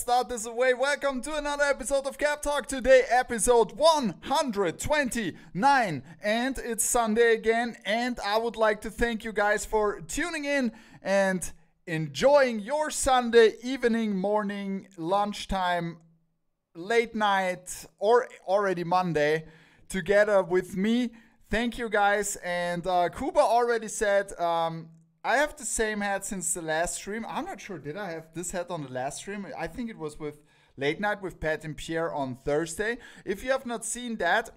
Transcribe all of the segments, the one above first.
Start this away. Welcome to another episode of Cap Talk. Today, episode 129. And it's Sunday again. And I would like to thank you guys for tuning in and enjoying your Sunday evening, morning, lunchtime, late night, or already Monday together with me. Thank you guys. And uh, Kuba already said, um, I have the same hat since the last stream. I'm not sure, did I have this hat on the last stream? I think it was with Late Night with Pat and Pierre on Thursday. If you have not seen that,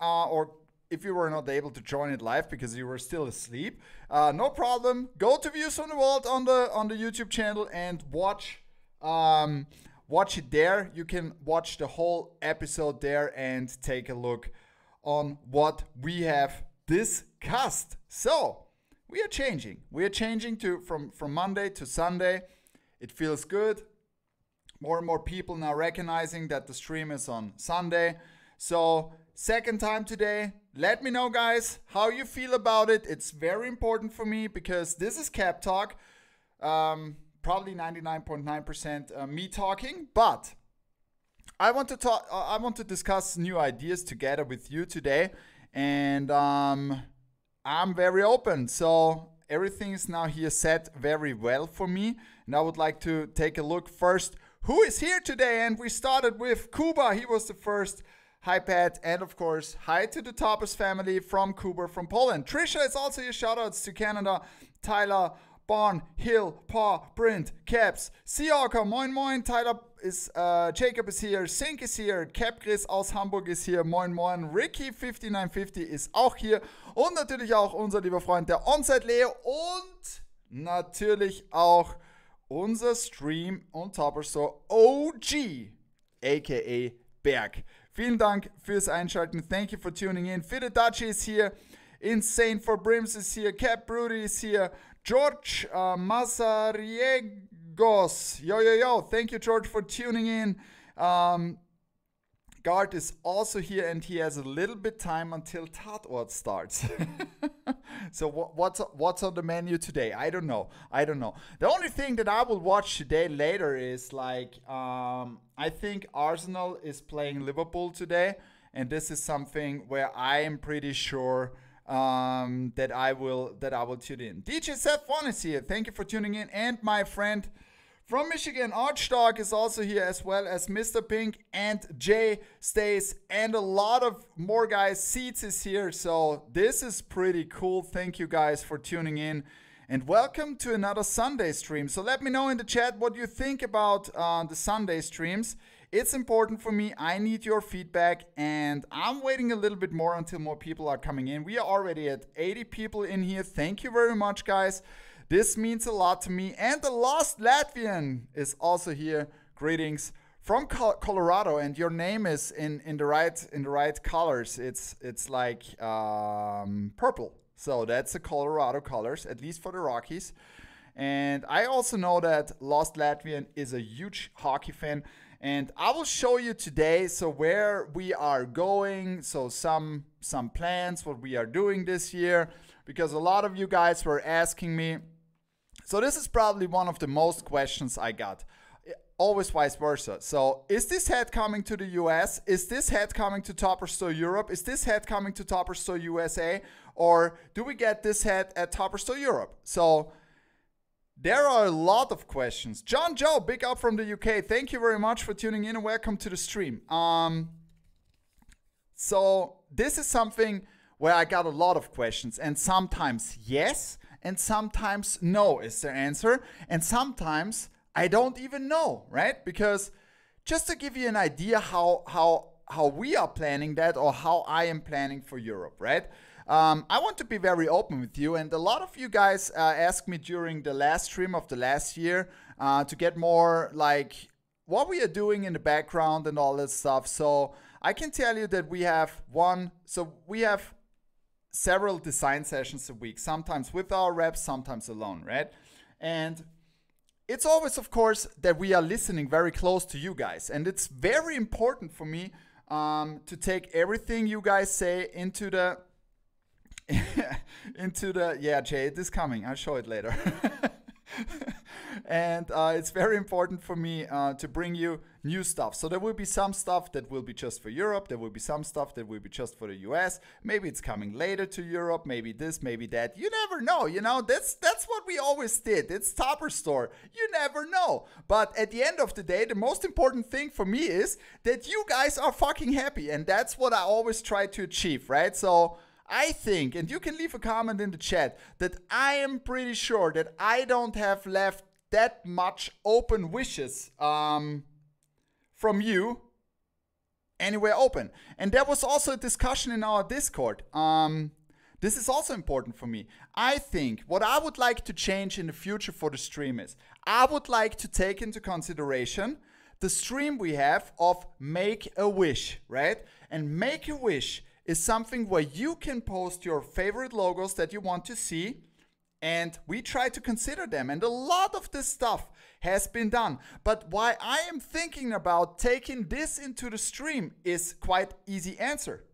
uh, or if you were not able to join it live because you were still asleep, uh, no problem. Go to Views on the Vault on the on the YouTube channel and watch um, watch it there. You can watch the whole episode there and take a look on what we have discussed. So we are changing. We are changing to from from Monday to Sunday. It feels good. More and more people now recognizing that the stream is on Sunday. So second time today. Let me know, guys, how you feel about it. It's very important for me because this is Cap Talk. Um, probably 99.9% uh, me talking, but I want to talk. Uh, I want to discuss new ideas together with you today, and um, I'm very open. So everything is now here set very well for me. And I would like to take a look first who is here today. And we started with Kuba. He was the first. Hi, Pat. And of course, hi to the Topperz family from Kuba, from Poland. Trisha is also your shoutouts to Canada. Tyler, Barn, Hill, Paw, Brint, Caps, Seahawker, Moin Moin, Tyler ist, äh, Jacob ist hier, Sink ist hier, Cap Chris aus Hamburg ist hier, Moin Moin, Ricky5950 ist auch hier und natürlich auch unser lieber Freund der Onside Leo und natürlich auch unser Stream und Topper OG, aka Berg. Vielen Dank fürs Einschalten. Thank you for tuning in. Fide Dutchy ist hier. Insane for Brims ist hier. Cap Broody ist hier. George uh, Masariegos. Yo, yo, yo. Thank you, George, for tuning in. Um, Gart is also here and he has a little bit time until Tatort starts. so what, what's what's on the menu today? I don't know. I don't know. The only thing that I will watch today later is like um, I think Arsenal is playing Liverpool today, and this is something where I am pretty sure um, that I will that I will tune in. DJ Seth One is here. Thank you for tuning in, and my friend from Michigan, Archstock is also here as well as Mr. Pink and Jay stays, and a lot of more guys. Seats is here, so this is pretty cool. Thank you guys for tuning in. And welcome to another Sunday stream. So let me know in the chat what you think about uh, the Sunday streams. It's important for me. I need your feedback, and I'm waiting a little bit more until more people are coming in. We are already at 80 people in here. Thank you very much, guys. This means a lot to me. And the Lost Latvian is also here. Greetings from Colorado, and your name is in, in the right in the right colors. It's it's like um, purple. So that's the Colorado colors, at least for the Rockies. And I also know that Lost Latvian is a huge hockey fan and I will show you today so where we are going so some some plans what we are doing this year because a lot of you guys were asking me so this is probably one of the most questions I got always vice versa so is this head coming to the US is this head coming to Topperz Store Europe is this head coming to Topperz Store USA or do we get this head at Topperz Store Europe so there are a lot of questions. John Joe, big up from the UK. Thank you very much for tuning in and welcome to the stream. Um, so this is something where I got a lot of questions, and sometimes yes, and sometimes no is the answer, and sometimes I don't even know, right? Because just to give you an idea how how how we are planning that or how I am planning for Europe, right? Um, I want to be very open with you, and a lot of you guys uh, asked me during the last stream of the last year uh, to get more like what we are doing in the background and all this stuff. So I can tell you that we have one, so we have several design sessions a week, sometimes with our reps, sometimes alone, right? And it's always, of course, that we are listening very close to you guys, and it's very important for me um, to take everything you guys say into the into the yeah Jay it is coming. I'll show it later and uh, it's very important for me uh, to bring you new stuff. So there will be some stuff that will be just for Europe. There will be some stuff that will be just for the US. Maybe it's coming later to Europe. Maybe this, maybe that. You never know. You know that's that's what we always did. It's Topperz Store. You never know. But at the end of the day, the most important thing for me is that you guys are fucking happy, and that's what I always try to achieve, right? So. I think, and you can leave a comment in the chat, that I am pretty sure that I don't have left that much open wishes um, from you anywhere open. And there was also a discussion in our Discord. Um, this is also important for me. I think what I would like to change in the future for the stream is I would like to take into consideration the stream we have of Make a Wish, right? And Make a Wish is something where you can post your favorite logos that you want to see and we try to consider them. And a lot of this stuff has been done. But why i am thinking about taking this into the stream is quite easy answer.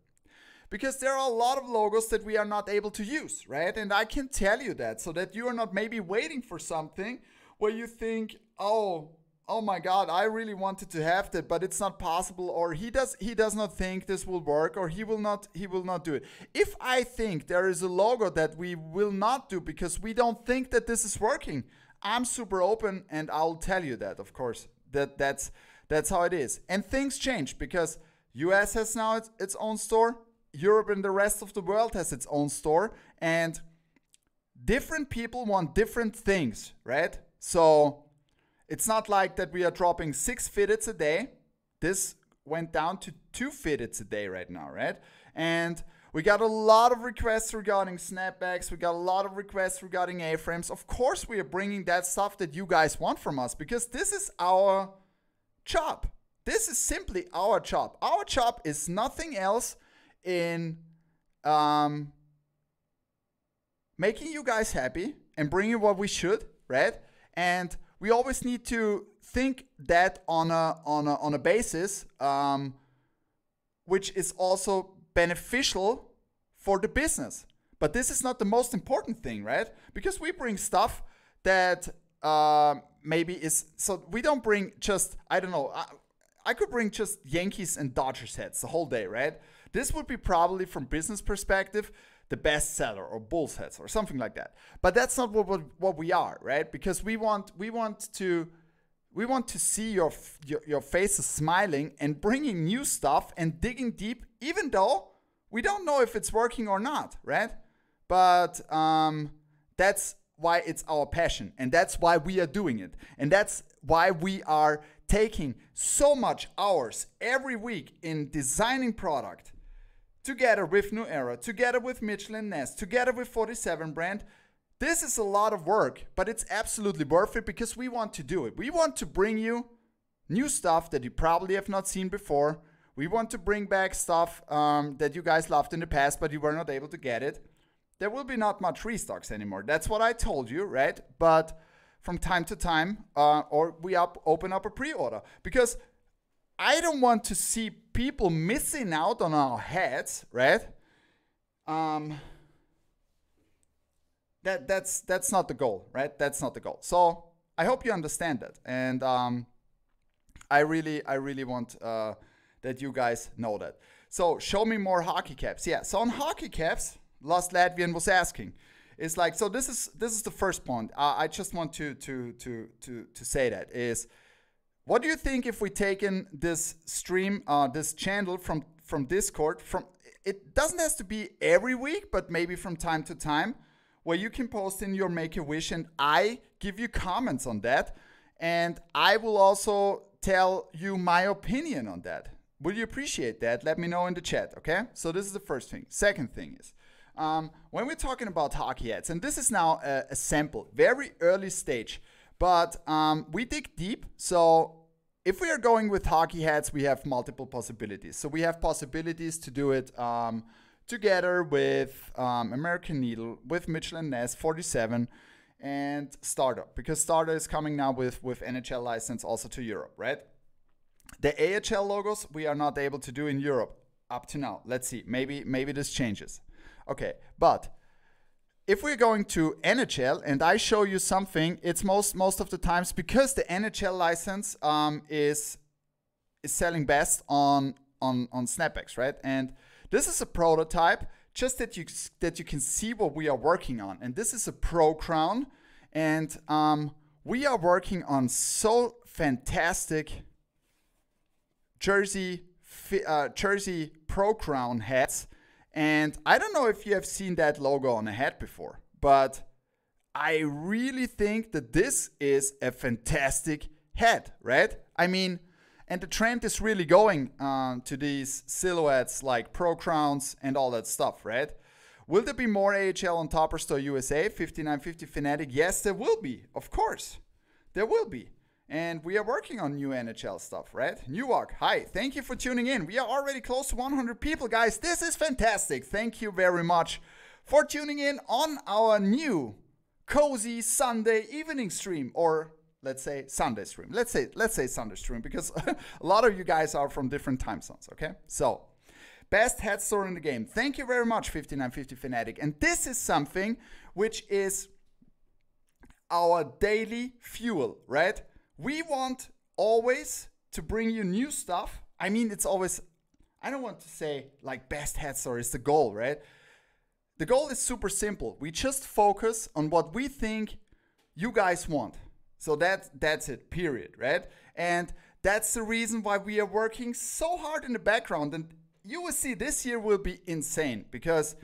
Because there are a lot of logos that we are not able to use right? And i can tell you that so that you are not maybe waiting for something where you think oh oh my god i really wanted to have that but it's not possible or he does he does not think this will work or he will not he will not do it. If i think there is a logo that we will not do because we don't think that this is working i'm super open and i'll tell you that of course. That that's that's how it is. And things change because us has now its, its own store europe and the rest of the world has its own store and different people want different things right? So it's not like that we are dropping six fitteds a day. This went down to two fitteds a day right now, right? And we got a lot of requests regarding snapbacks. We got a lot of requests regarding A-frames. Of course, we are bringing that stuff that you guys want from us because this is our job. This is simply our job. Our job is nothing else in um, making you guys happy and bringing what we should, right? And we always need to think that on a on a on a basis um, which is also beneficial for the business. But this is not the most important thing, right? Because we bring stuff that uh, maybe is so we don't bring just I don't know. I, I could bring just Yankees and Dodgers hats the whole day, right? This would be probably from business perspective the best seller or Bulls hats or something like that. But that's not what, what, what we are, right? Because we want we want to we want to see your, your your faces smiling and bringing new stuff and digging deep, even though we don't know if it's working or not, right? But um, that's why it's our passion and that's why we are doing it and that's why we are taking so much hours every week in designing product together with New Era, together with Mitchell and Ness, together with 47 brand. This is a lot of work, but it's absolutely worth it because we want to do it. We want to bring you new stuff that you probably have not seen before. We want to bring back stuff um, that you guys loved in the past, but you were not able to get it. There will be not much restocks anymore. That's what I told you, right? But from time to time, uh, or we up open up a pre-order because I don't want to see people missing out on our heads, right? Um, that that's that's not the goal, right? That's not the goal. So I hope you understand that, and um, I really I really want uh, that you guys know that. So show me more hockey caps. Yeah. So on hockey caps, Lost Latvian was asking. It's like so. This is this is the first point. Uh, I just want to to to to to say that is what do you think if we taken this stream, uh, this channel from from Discord? From it doesn't have to be every week, but maybe from time to time, where you can post in your Make a Wish, and I give you comments on that, and I will also tell you my opinion on that. Would you appreciate that? Let me know in the chat, okay? So this is the first thing. Second thing is, um, when we're talking about hockey hats, and this is now a, a sample, very early stage, but um, we dig deep. So if we are going with hockey hats, we have multiple possibilities. So we have possibilities to do it um, together with um, American Needle, with Mitchell and Ness 47, and Starter, because Starter is coming now with with NHL license also to Europe, right? The AHL logos we are not able to do in Europe up to now. Let's see, maybe maybe this changes. Okay, but if we're going to NHL and I show you something, it's most most of the times because the NHL license um, is is selling best on on on Snapback, right? And this is a prototype, just that you that you can see what we are working on. And this is a Pro Crown, and um, we are working on so fantastic Jersey uh, Jersey Pro Crown hats and I don't know if you have seen that logo on a hat before, but I really think that this is a fantastic hat, right? I mean, and the trend is really going uh, to these silhouettes like Pro Crowns and all that stuff, right? Will there be more AHL on Topperz Store USA 5950 Fanatic? Yes, there will be, of course. There will be. And we are working on new NHL stuff, right? Newark, hi, thank you for tuning in. We are already close to 100 people, guys. This is fantastic. Thank you very much for tuning in on our new cozy Sunday evening stream, or let's say Sunday stream. Let's say let's say Sunday stream because a lot of you guys are from different time zones. Okay, so best head store in the game. Thank you very much, 5950 Fanatic. And this is something which is our daily fuel, right? We want always to bring you new stuff. I mean, it's always, I don't want to say like best head store is the goal, right? The goal is super simple. We just focus on what we think you guys want. So that that's it, period, right? And that's the reason why we are working so hard in the background. And you will see this year will be insane because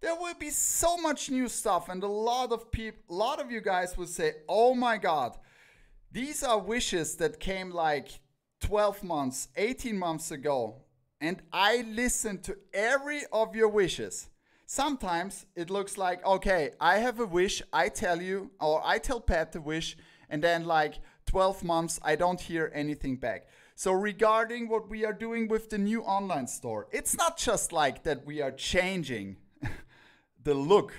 there will be so much new stuff and a lot of people a lot of you guys will say, "Oh my god, these are wishes that came like 12 months, 18 months ago, and I listened to every of your wishes. Sometimes it looks like, okay, I have a wish, I tell you, or I tell Pat the wish, and then like 12 months, I don't hear anything back. So, regarding what we are doing with the new online store, it's not just like that we are changing the look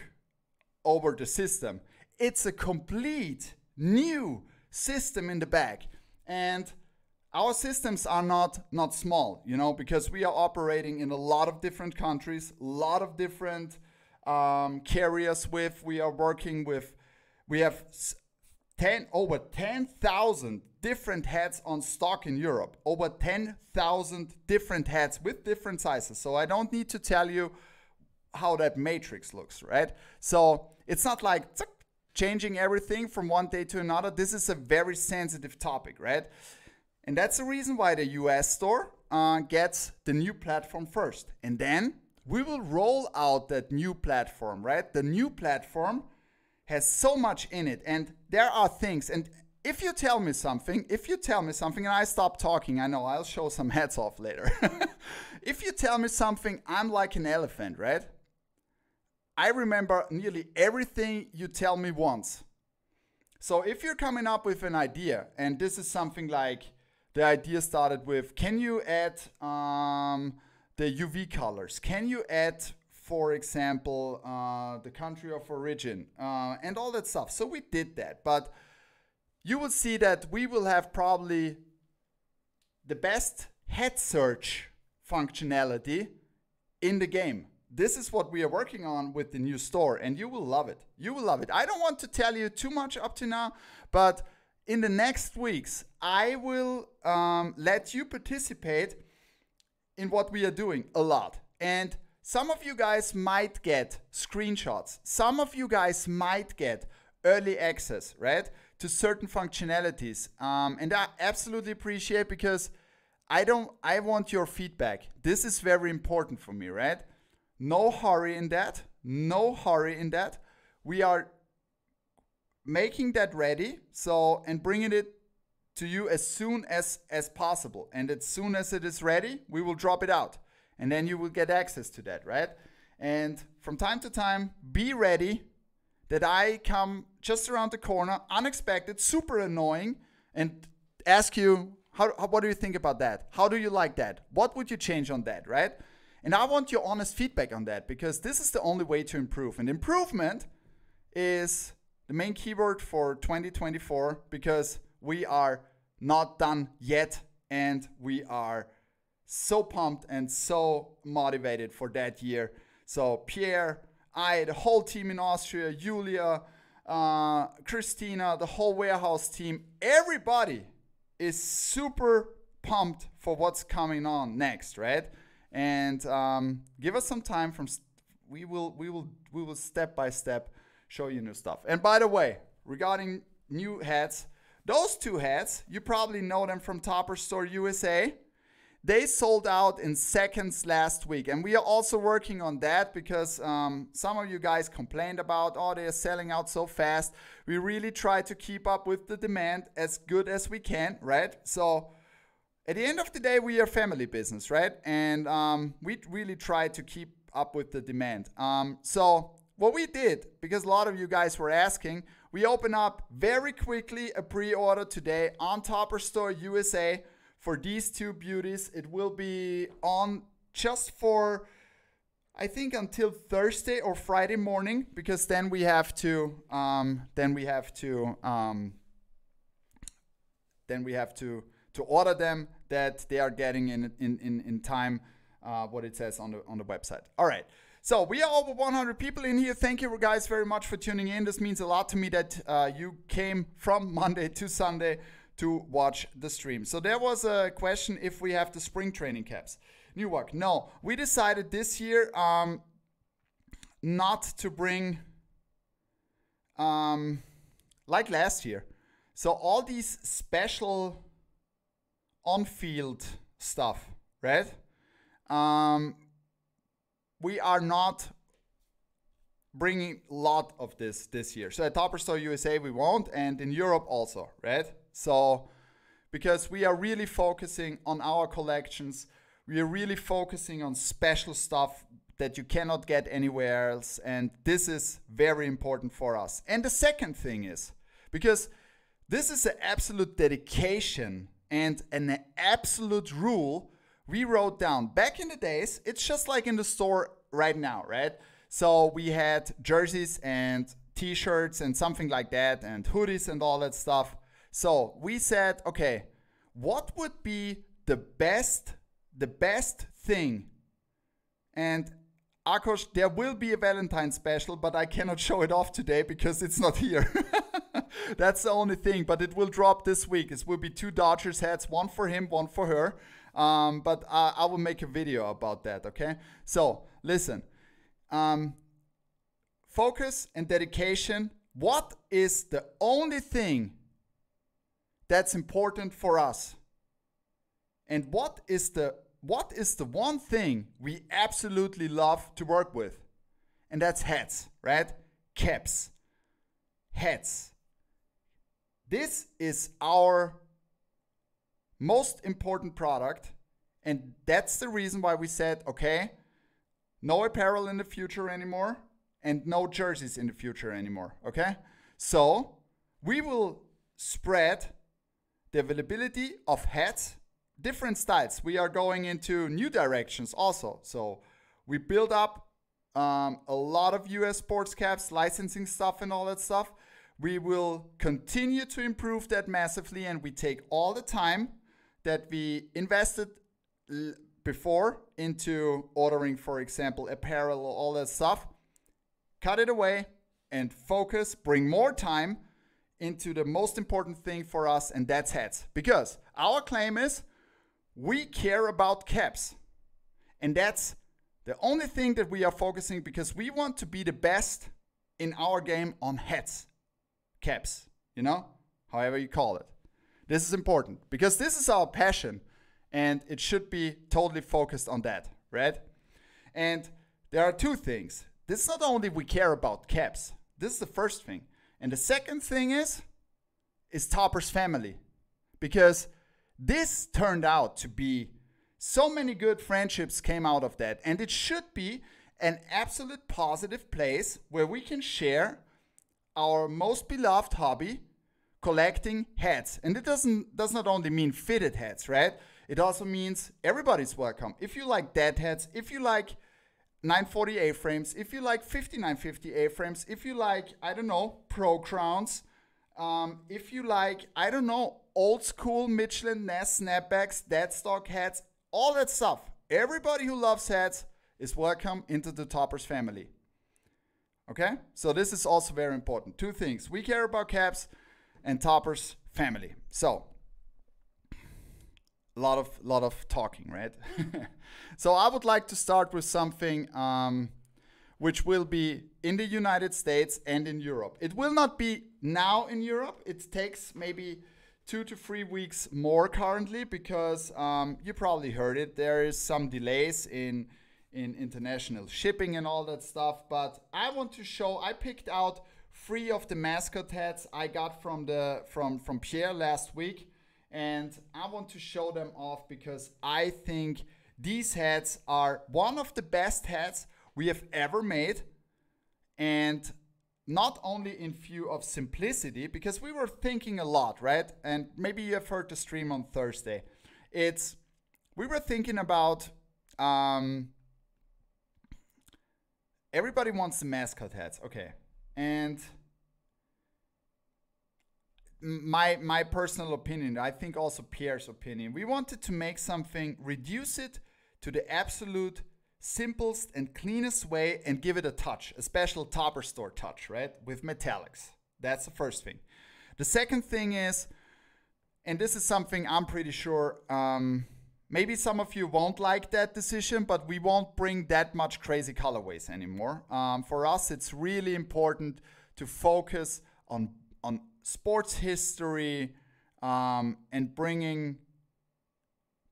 over the system, it's a complete new system in the back. And our systems are not not small, you know, because we are operating in a lot of different countries, a lot of different um, carriers. With we are working with, we have ten over ten thousand different heads on stock in Europe. Over ten thousand different heads with different sizes. So I don't need to tell you how that matrix looks, right? So it's not like changing everything from one day to another. This is a very sensitive topic, right? And that's the reason why the US store uh, gets the new platform first. And then we will roll out that new platform, right? The new platform has so much in it. And there are things. And if you tell me something, if you tell me something and I stop talking, I know I'll show some heads off later. if you tell me something, I'm like an elephant, right? I remember nearly everything you tell me once. So if you're coming up with an idea, and this is something like the idea started with, can you add um, the UV colors? Can you add, for example, uh, the country of origin uh, and all that stuff? So we did that, but you will see that we will have probably the best head search functionality in the game this is what we are working on with the new store and you will love it. You will love it. I don't want to tell you too much up to now but in the next weeks i will um, let you participate in what we are doing a lot. And some of you guys might get screenshots. Some of you guys might get early access right to certain functionalities. Um, and i absolutely appreciate because i don't i want your feedback. This is very important for me right no hurry in that. No hurry in that. We are making that ready. So, and bringing it to you as soon as as possible. And as soon as it is ready, we will drop it out. And then you will get access to that, right? And from time to time, be ready that I come just around the corner, unexpected, super annoying, and ask you, how, how, what do you think about that? How do you like that? What would you change on that, right? And I want your honest feedback on that because this is the only way to improve. And improvement is the main keyword for 2024 because we are not done yet and we are so pumped and so motivated for that year. So, Pierre, I, the whole team in Austria, Julia, uh, Christina, the whole warehouse team, everybody is super pumped for what's coming on next, right? And um, give us some time. From we will we will we will step by step show you new stuff. And by the way, regarding new hats, those two hats you probably know them from Topperz Store USA. They sold out in seconds last week, and we are also working on that because um, some of you guys complained about, oh, they are selling out so fast. We really try to keep up with the demand as good as we can, right? So at the end of the day, we are family business, right? And um, we really try to keep up with the demand. Um, so what we did, because a lot of you guys were asking, we open up very quickly a pre-order today on Topperz Store USA for these two beauties. It will be on just for I think until Thursday or Friday morning because then we have to um, then we have to um, then we have to to order them that they are getting in in in, in time uh, what it says on the on the website. All right. So we are over 100 people in here. Thank you guys very much for tuning in. This means a lot to me that uh, you came from Monday to Sunday to watch the stream. So there was a question if we have the spring training caps. Newark, no. We decided this year um, not to bring, um, like last year. So all these special on-field stuff, right? Um, we are not bringing a lot of this this year. So at Topperz Store USA we won't, and in Europe also, right? So because we are really focusing on our collections, we are really focusing on special stuff that you cannot get anywhere else, and this is very important for us. And the second thing is because this is an absolute dedication and an absolute rule we wrote down back in the days. It's just like in the store right now, right? So we had jerseys and t-shirts and something like that and hoodies and all that stuff. So we said, okay, what would be the best the best thing? And Akos, there will be a Valentine special, but I cannot show it off today because it's not here. That's the only thing, but it will drop this week. It will be two Dodgers hats, one for him, one for her. Um, but I, I will make a video about that, okay? So, listen. Um, focus and dedication. What is the only thing that's important for us? And what is the what is the one thing we absolutely love to work with? And that's hats, right? Caps. Hats. This is our most important product. And that's the reason why we said, okay, no apparel in the future anymore and no jerseys in the future anymore. Okay? So we will spread the availability of hats, different styles. We are going into new directions also. So we build up um, a lot of US sports caps, licensing stuff, and all that stuff. We will continue to improve that massively, and we take all the time that we invested before into ordering, for example, apparel, or all that stuff. Cut it away and focus, bring more time into the most important thing for us, and that's hats. Because our claim is we care about caps. And that's the only thing that we are focusing because we want to be the best in our game on hats, caps, you know, however you call it. This is important because this is our passion and it should be totally focused on that, right? And there are two things. This is not only we care about caps. This is the first thing. And the second thing is is Topperz family. Because this turned out to be so many good friendships came out of that and it should be an absolute positive place where we can share our most beloved hobby collecting hats. And it doesn't does not only mean fitted hats, right? It also means everybody's welcome. If you like dad hats, if you like 940 A-frames, if you like 5950 A-frames, if you like, I don't know, Pro Crowns, um, if you like, I don't know, old school Mitchell and Ness snapbacks, dead stock hats, all that stuff. Everybody who loves hats is welcome into the Topperz family. Okay? So this is also very important. Two things. We care about caps and topperz family. So a lot of lot of talking, right? so I would like to start with something um, which will be in the United States and in Europe. It will not be now in Europe. It takes maybe two to three weeks more currently because um, you probably heard it. There is some delays in in international shipping and all that stuff. But I want to show. I picked out three of the mascot hats I got from the from from Pierre last week, and I want to show them off because I think these hats are one of the best hats we have ever made, and not only in view of simplicity because we were thinking a lot, right? And maybe you have heard the stream on Thursday. It's we were thinking about um, everybody wants the mascot hats, okay, and my my personal opinion, I think also Pierre's opinion. We wanted to make something, reduce it to the absolute simplest and cleanest way and give it a touch, a special topperz store touch, right? With metallics. That's the first thing. The second thing is, and this is something I'm pretty sure um, maybe some of you won't like that decision, but we won't bring that much crazy colorways anymore. Um, for us, it's really important to focus on on sports history um, and bringing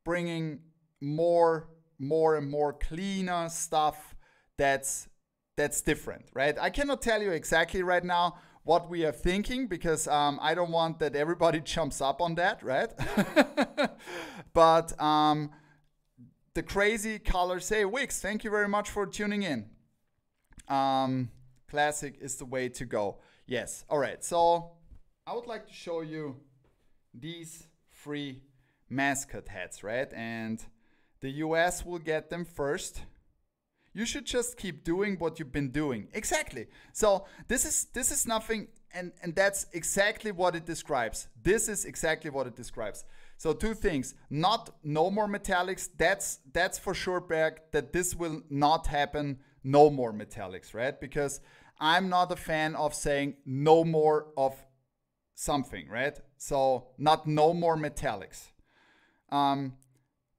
bringing more more and more cleaner stuff that's that's different right i cannot tell you exactly right now what we are thinking because um, i don't want that everybody jumps up on that right? But um, the crazy colors say wix thank you very much for tuning in. Um, classic is the way to go. Yes all right so i would like to show you these three mascot hats right? And the US will get them first. You should just keep doing what you've been doing. Exactly. So this is this is nothing and and that's exactly what it describes. This is exactly what it describes. So two things, not no more metallics. That's that's for sure Berg that this will not happen no more metallics, right? Because I'm not a fan of saying no more of something, right? So not no more metallics. Um,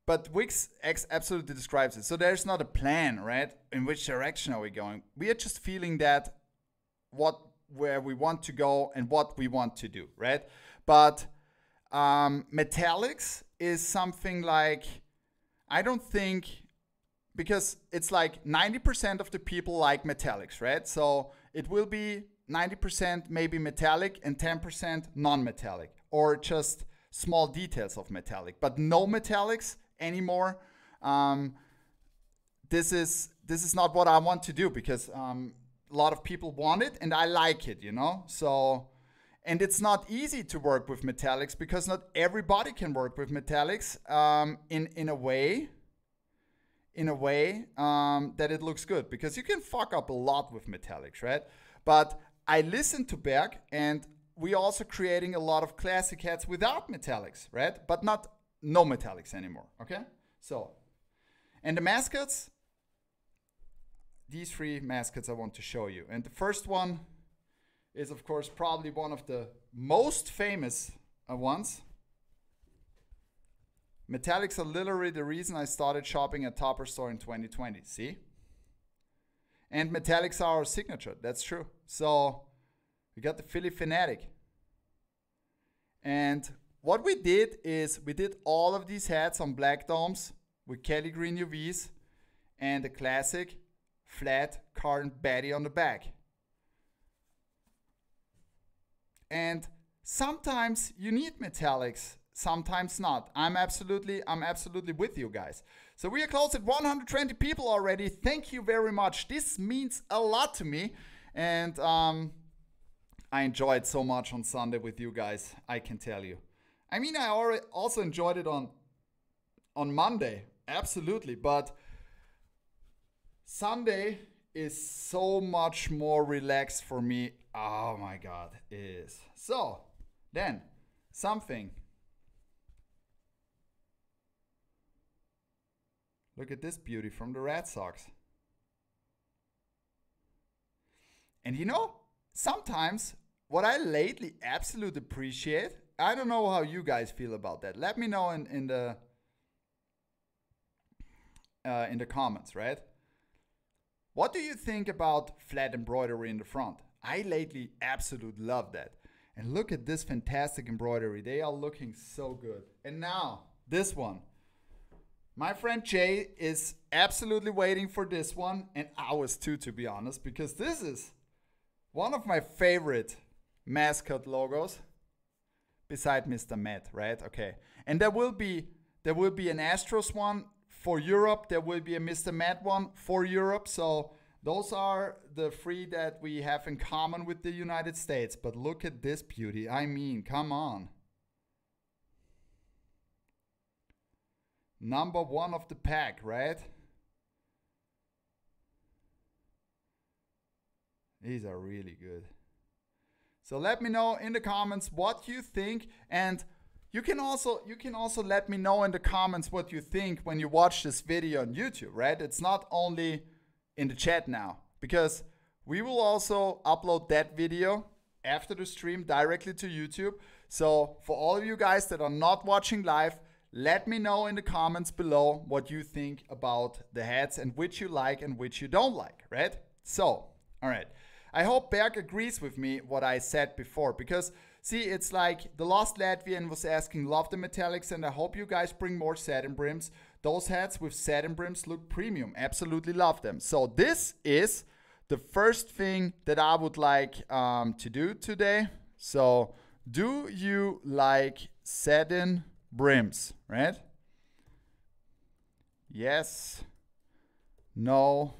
but Wix X absolutely describes it. So there's not a plan, right? In which direction are we going? We are just feeling that what where we want to go and what we want to do, right? But um, metallics is something like I don't think because it's like 90% of the people like metallics, right? So it will be 90% maybe metallic and 10% non-metallic or just small details of metallic, but no metallics anymore. Um, this is this is not what I want to do because um, a lot of people want it and I like it, you know. So and it's not easy to work with metallics because not everybody can work with metallics um, in in a way in a way um, that it looks good because you can fuck up a lot with metallics, right? But I listened to Berg and we also creating a lot of classic hats without metallics, right? But not no metallics anymore. Okay, so and the mascots. These three mascots I want to show you, and the first one is of course probably one of the most famous uh, ones. Metallics are literally the reason I started shopping at Topperz Store in 2020. See? And metallics are our signature. That's true. So we got the Philly Fanatic. And what we did is we did all of these hats on black domes with Kelly Green UVs and the classic flat carbon baddie on the back. And sometimes you need metallics, sometimes not. I'm absolutely, I'm absolutely with you guys. So we are close at 120 people already. Thank you very much. This means a lot to me. And um, I enjoyed so much on Sunday with you guys, I can tell you. I mean, I already also enjoyed it on on Monday, absolutely, but Sunday is so much more relaxed for me. Oh my god, it is. So, then something. Look at this beauty from the Red Sox. And you know, sometimes what I lately absolutely appreciate, I don't know how you guys feel about that. Let me know in, in the uh, in the comments, right? What do you think about flat embroidery in the front? I lately absolutely love that. And look at this fantastic embroidery. They are looking so good. And now, this one. My friend Jay is absolutely waiting for this one, and was too, to be honest, because this is one of my favorite mascot logos, beside Mr. Met, right? Okay, and there will be there will be an Astros one for Europe. There will be a Mr. Met one for Europe. So those are the three that we have in common with the United States. But look at this beauty. I mean, come on. number one of the pack, right? These are really good. So let me know in the comments what you think and you can also you can also let me know in the comments what you think when you watch this video on YouTube, right? It's not only in the chat now because we will also upload that video after the stream directly to YouTube. So for all of you guys that are not watching live, let me know in the comments below what you think about the hats and which you like and which you don't like, right? So, all right. I hope Berg agrees with me what I said before because see, it's like the Lost Latvian was asking, love the metallics and I hope you guys bring more satin brims. Those hats with satin brims look premium. Absolutely love them. So this is the first thing that I would like um, to do today. So do you like satin brims, right? Yes, no.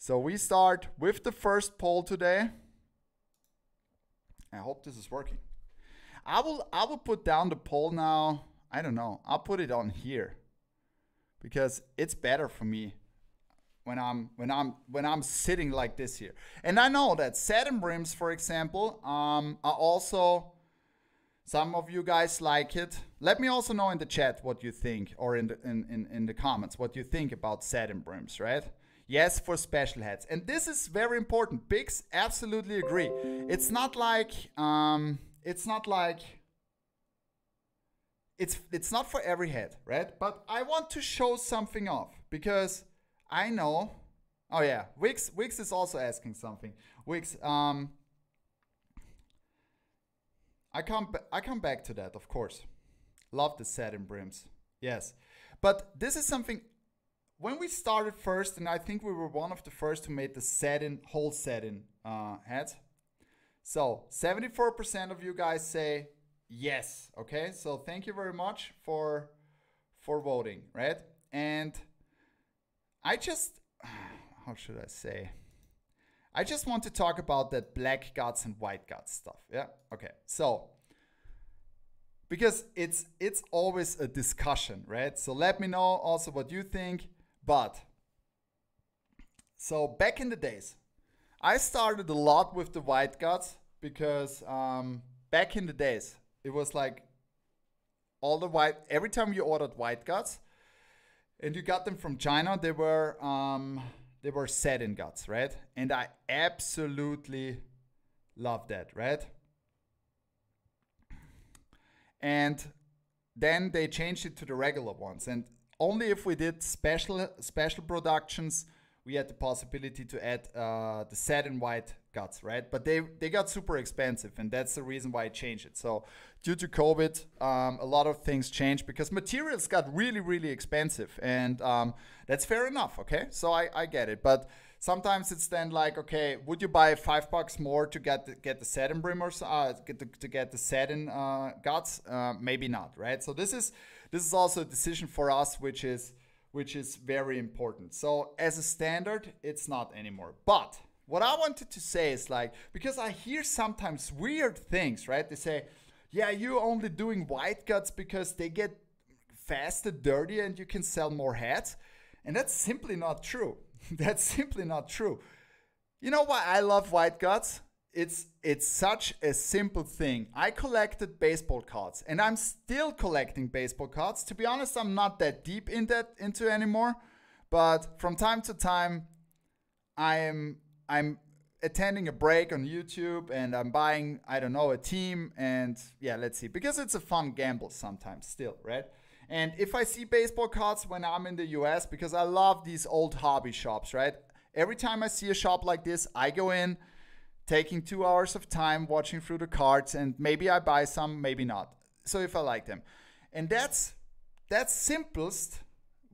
So we start with the first poll today. I hope this is working. I will I will put down the poll now. I don't know. I'll put it on here because it's better for me when I'm when I'm when I'm sitting like this here. And I know that satin brims, for example, um, are also some of you guys like it. Let me also know in the chat what you think or in the, in, in, in the comments what you think about satin brims, right? Yes, for special hats. And this is very important. Bigs absolutely agree. It's not like um it's not like it's it's not for every head, right? But I want to show something off because I know Oh yeah, Wix Wix is also asking something. Wix, um I come I come back to that, of course. Love the satin brims. Yes. But this is something when we started first, and I think we were one of the first to make the satin whole satin uh, hats. So 74% of you guys say yes. Okay, so thank you very much for for voting, right? And I just how should I say? I just want to talk about that black guts and white guts stuff. Yeah. Okay. So because it's it's always a discussion, right? So let me know also what you think. But so back in the days, I started a lot with the white guts because um, back in the days it was like all the white. Every time you ordered white guts, and you got them from China, they were um, they were satin guts, right? And I absolutely love that, right? And then they changed it to the regular ones. And only if we did special special productions, we had the possibility to add uh, the satin white guts, right? But they they got super expensive, and that's the reason why I changed it. So due to COVID, um, a lot of things changed because materials got really really expensive, and um, that's fair enough. Okay, so I I get it, but sometimes it's then like okay would you buy five bucks more to get the, get the satin brim or uh, get to get the satin uh, guts uh, maybe not right so this is this is also a decision for us which is which is very important so as a standard it's not anymore but what I wanted to say is like, because I hear sometimes weird things, right? They say, yeah, you're only doing white guts because they get faster, dirtier, and you can sell more hats. And that's simply not true. that's simply not true. You know why I love white guts? It's it's such a simple thing. I collected baseball cards and I'm still collecting baseball cards. To be honest, I'm not that deep in that into anymore, but from time to time I am I'm attending a break on YouTube and I'm buying, I don't know, a team and yeah, let's see. Because it's a fun gamble sometimes still, right? And if I see baseball cards when I'm in the US, because I love these old hobby shops, right? Every time I see a shop like this, I go in, taking two hours of time watching through the cards, and maybe I buy some, maybe not. So if I like them. And that's that's simplest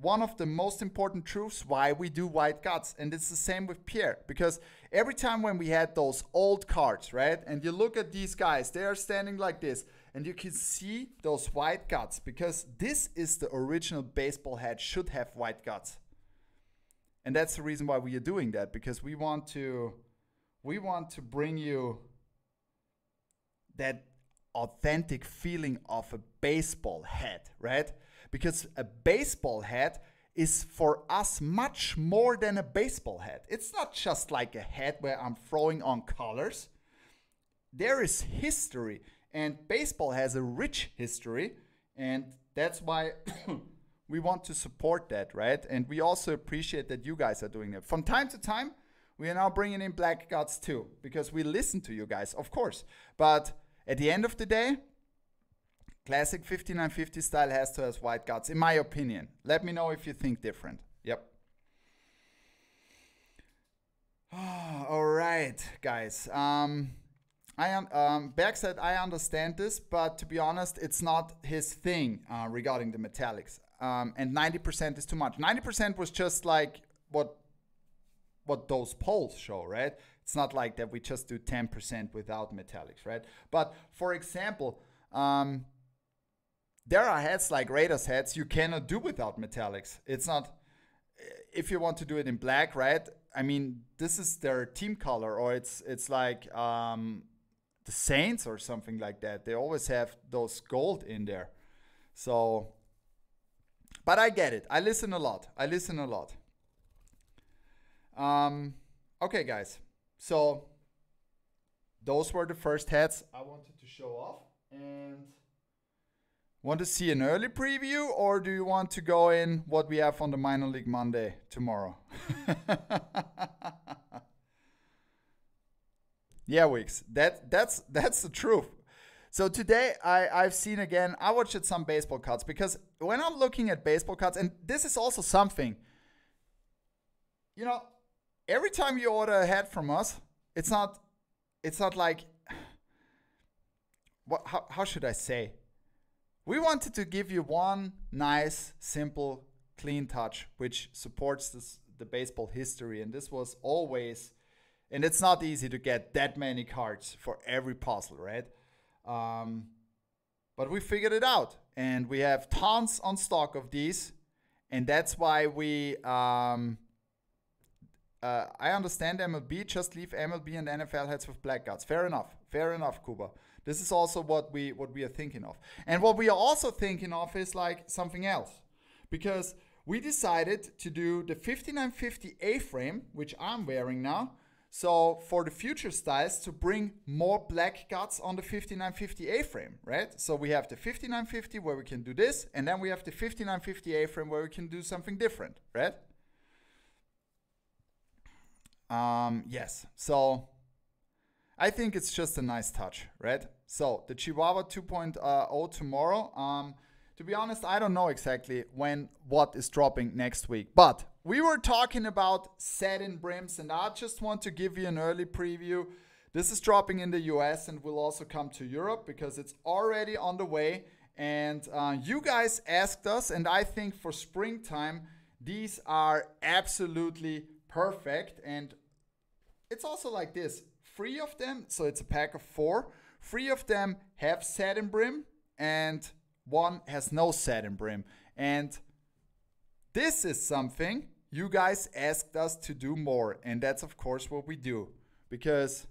one of the most important truths why we do white guts. And it's the same with Pierre. Because every time when we had those old cards, right? And you look at these guys, they are standing like this. And you can see those white guts because this is the original baseball head should have white guts. And that's the reason why we are doing that because we want to we want to bring you that authentic feeling of a baseball hat, right? because a baseball hat is for us much more than a baseball hat. It's not just like a hat where I'm throwing on colors. There is history, and baseball has a rich history, and that's why we want to support that, right? And we also appreciate that you guys are doing it. From time to time, we are now bringing in Black Guts too, because we listen to you guys, of course. But at the end of the day, Classic 5950 style has to have white guts, in my opinion. Let me know if you think different. Yep. All right, guys. Um, I um, Berg said I understand this, but to be honest, it's not his thing uh, regarding the metallics. Um, and 90% is too much. 90% was just like what what those polls show, right? It's not like that we just do 10% without metallics, right? But for example, um, there are heads like Raiders heads you cannot do without metallics. It's not if you want to do it in black, right? I mean, this is their team color, or it's it's like um, the Saints or something like that. They always have those gold in there. So, but I get it. I listen a lot. I listen a lot. Um, okay, guys. So those were the first heads I wanted to show off, and. Want to see an early preview or do you want to go in what we have on the minor league Monday tomorrow? yeah, weeks. That that's that's the truth. So today I, I've seen again, I watched some baseball cards because when I'm looking at baseball cards, and this is also something, you know, every time you order a hat from us, it's not it's not like what how, how should I say? We wanted to give you one nice, simple, clean touch which supports this, the baseball history. And this was always, and it's not easy to get that many cards for every puzzle, right? Um, but we figured it out. And we have tons on stock of these. And that's why we. Um, uh, I understand MLB, just leave MLB and NFL heads with black guts. Fair enough. Fair enough, Kuba. This is also what we what we are thinking of. And what we are also thinking of is like something else. Because we decided to do the 5950 A-frame, which I'm wearing now. So for the future styles to bring more black guts on the 5950 A-frame, right? So we have the 5950 where we can do this, and then we have the 5950 A-frame where we can do something different, right? Um, yes, so I think it's just a nice touch, right? So the Chihuahua 2.0 tomorrow. Um, to be honest, I don't know exactly when what is dropping next week, but we were talking about satin brims, and I just want to give you an early preview. This is dropping in the US and will also come to Europe because it's already on the way. And uh, you guys asked us, and I think for springtime, these are absolutely perfect. And it's also like this three of them, so it's a pack of four. Three of them have satin brim, and one has no satin brim. And this is something you guys asked us to do more, and that's of course what we do because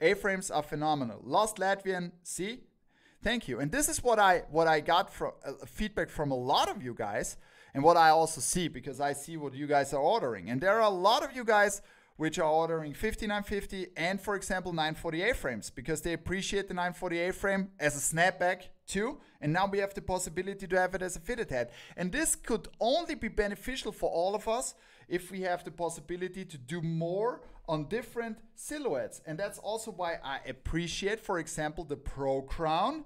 A-frames are phenomenal. Lost Latvian, see? Thank you. And this is what I what I got from uh, feedback from a lot of you guys, and what I also see because I see what you guys are ordering. And there are a lot of you guys which are ordering 5950 and for example 940 frames because they appreciate the 940 frame as a snapback too and now we have the possibility to have it as a fitted head and this could only be beneficial for all of us if we have the possibility to do more on different silhouettes. And that's also why I appreciate, for example, the Pro Crown,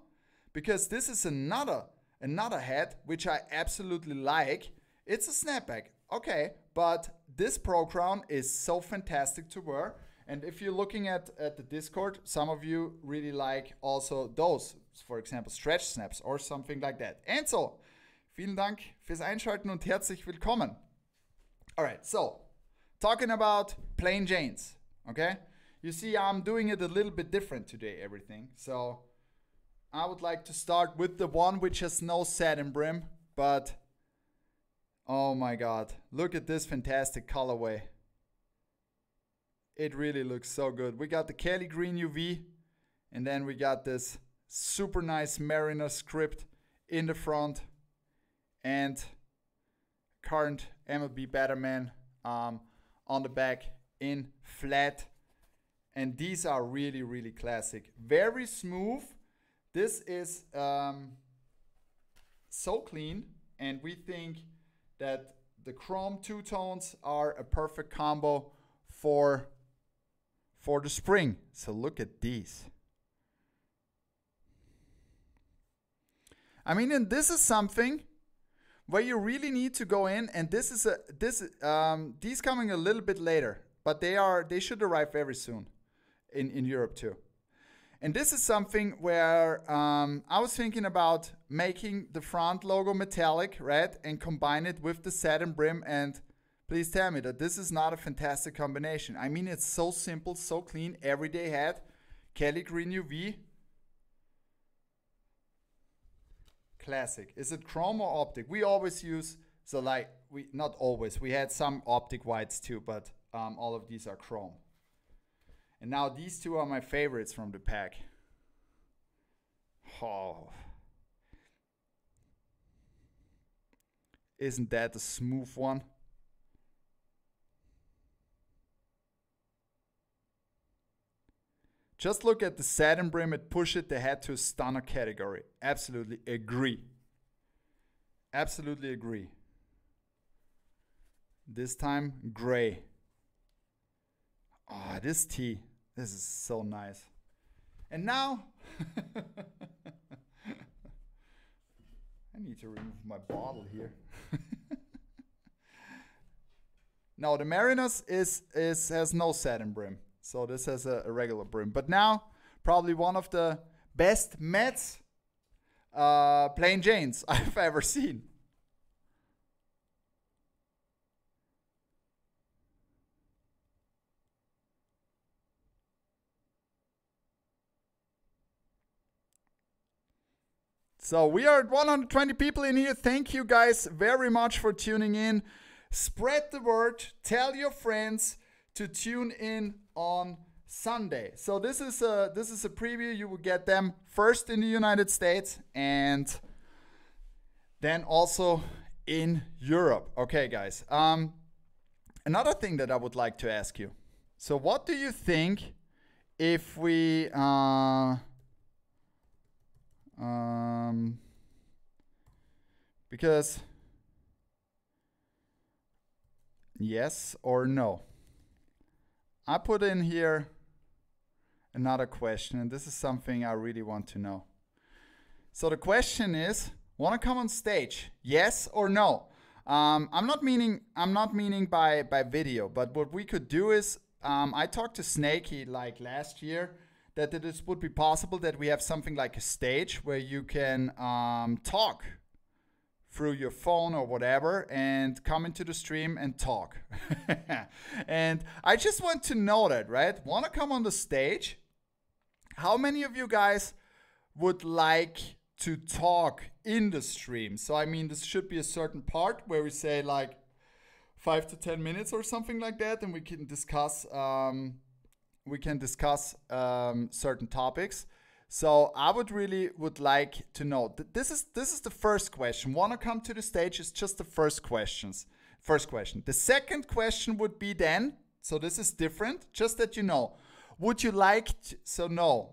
because this is another another hat which I absolutely like. It's a snapback, okay, but this Pro Crown is so fantastic to wear. And if you're looking at, at the Discord, some of you really like also those, for example, stretch snaps or something like that. And so, vielen Dank fürs Einschalten und herzlich willkommen. All right, so talking about plain Janes, okay? You see, I'm doing it a little bit different today, everything. So I would like to start with the one which has no satin brim, but oh my god, look at this fantastic colorway. It really looks so good. We got the Kelly Green UV, and then we got this super nice Mariner script in the front, and current MLB Batterman um, on the back in flat. And these are really, really classic. Very smooth. This is um, so clean, and we think that the chrome two tones are a perfect combo for for the spring. So look at these. I mean, and this is something where you really need to go in and this is a this um these coming a little bit later but they are they should arrive very soon in in europe too and this is something where um, I was thinking about making the front logo metallic, right, and combine it with the satin brim. And please tell me that this is not a fantastic combination. I mean, it's so simple, so clean, everyday hat, Kelly Green UV, classic. Is it chrome or optic? We always use, so like, we not always, we had some optic whites too, but um, all of these are chrome. And now these two are my favorites from the pack. Oh. Isn't that a smooth one? Just look at the satin brim, it pushes the head to a stunner category. Absolutely agree. Absolutely agree. This time, gray. Ah, oh, this tea. This is so nice. And now, I need to remove my bottle here. now the Mariners is is has no satin brim. So this has a, a regular brim. But now, probably one of the best Mets uh, plain Janes I've ever seen. So we are at 120 people in here. Thank you guys very much for tuning in. Spread the word. Tell your friends to tune in on Sunday. So this is a this is a preview. You will get them first in the United States and then also in Europe. Okay, guys. Um, another thing that I would like to ask you. So, what do you think if we uh, um, because yes or no? I put in here another question, and this is something I really want to know. So the question is, want to come on stage? Yes or no? Um, I'm not meaning I'm not meaning by by video, but what we could do is um, I talked to Snakey like last year that it would be possible that we have something like a stage where you can um, talk through your phone or whatever and come into the stream and talk. and I just want to know that, right? Want to come on the stage? How many of you guys would like to talk in the stream? So, I mean, this should be a certain part where we say like five to 10 minutes or something like that, and we can discuss. Um, we can discuss um, certain topics. So I would really would like to know. This is this is the first question. Want to come to the stage is just the first questions. First question. The second question would be then. So this is different. Just that you know. Would you like so no.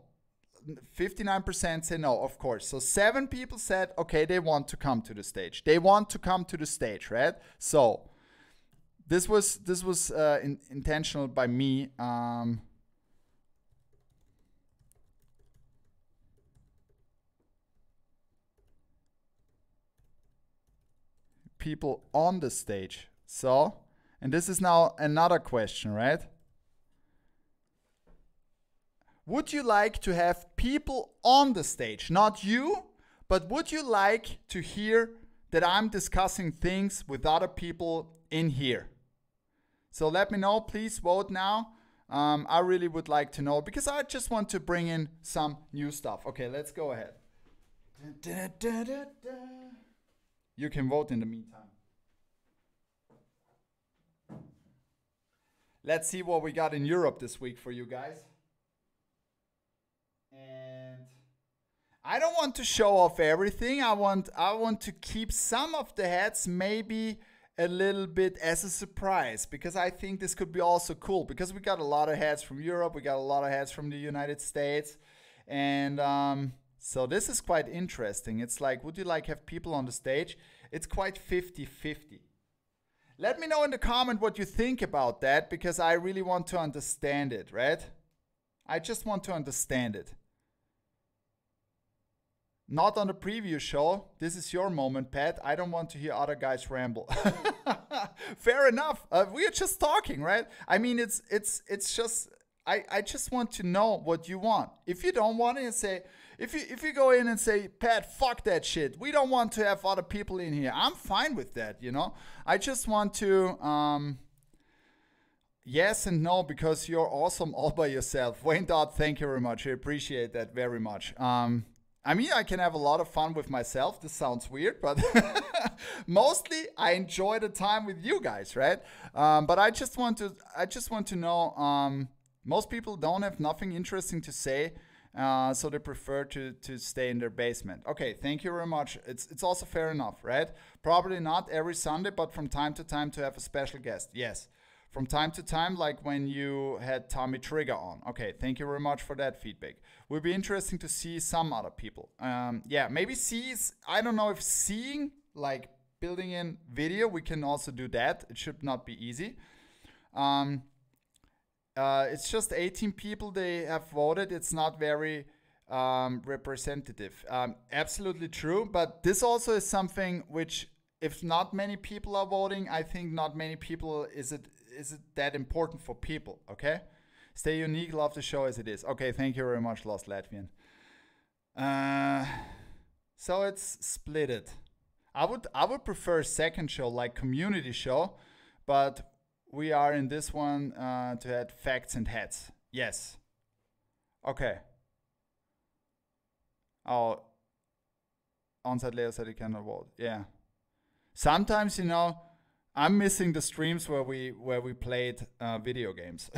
59% say no, of course. So seven people said okay, they want to come to the stage. They want to come to the stage, right? So this was this was uh, in, intentional by me. Um, people on the stage. So, and this is now another question, right? Would you like to have people on the stage, not you, but would you like to hear that I'm discussing things with other people in here? So let me know, please vote now. Um, I really would like to know because I just want to bring in some new stuff. Okay, let's go ahead. Da, da, da, you can vote in the meantime. Let's see what we got in Europe this week for you guys. And I don't want to show off everything. I want I want to keep some of the hats maybe a little bit as a surprise because I think this could be also cool because we got a lot of hats from Europe, we got a lot of hats from the United States, and um, so this is quite interesting. It's like, would you like have people on the stage? It's quite 50-50. Let me know in the comment what you think about that because I really want to understand it, right? I just want to understand it. Not on the preview show. This is your moment, Pat. I don't want to hear other guys ramble. Fair enough. Uh, we are just talking, right? I mean, it's it's it's just I I just want to know what you want. If you don't want it, say if you if you go in and say, Pat, fuck that shit. We don't want to have other people in here. I'm fine with that. You know. I just want to. Um, Yes and no because you're awesome all by yourself. Wayne Dodd, thank you very much. I appreciate that very much. Um, I mean, I can have a lot of fun with myself. This sounds weird, but mostly I enjoy the time with you guys, right? Um, but I just want to, I just want to know. Um, most people don't have nothing interesting to say, uh, so they prefer to to stay in their basement. Okay, thank you very much. It's it's also fair enough, right? Probably not every Sunday, but from time to time to have a special guest. Yes from time to time, like when you had Tommy Trigger on. Okay, thank you very much for that feedback. Would be interesting to see some other people. Um, yeah, maybe sees. I don't know if seeing like building in video, we can also do that. It should not be easy. Um, uh, it's just 18 people they have voted. It's not very um, representative. Um, absolutely true, but this also is something which, if not many people are voting, I think not many people is it is it that important for people? Okay, stay unique. Love the show as it is. Okay, thank you very much, Lost Latvian. Uh, so it's split it. I would I would prefer second show like community show, but we are in this one uh, to add facts and heads. Yes. Okay. Oh, onside layer said he cannot vote. Yeah. Sometimes you know I'm missing the streams where we where we played uh, video games,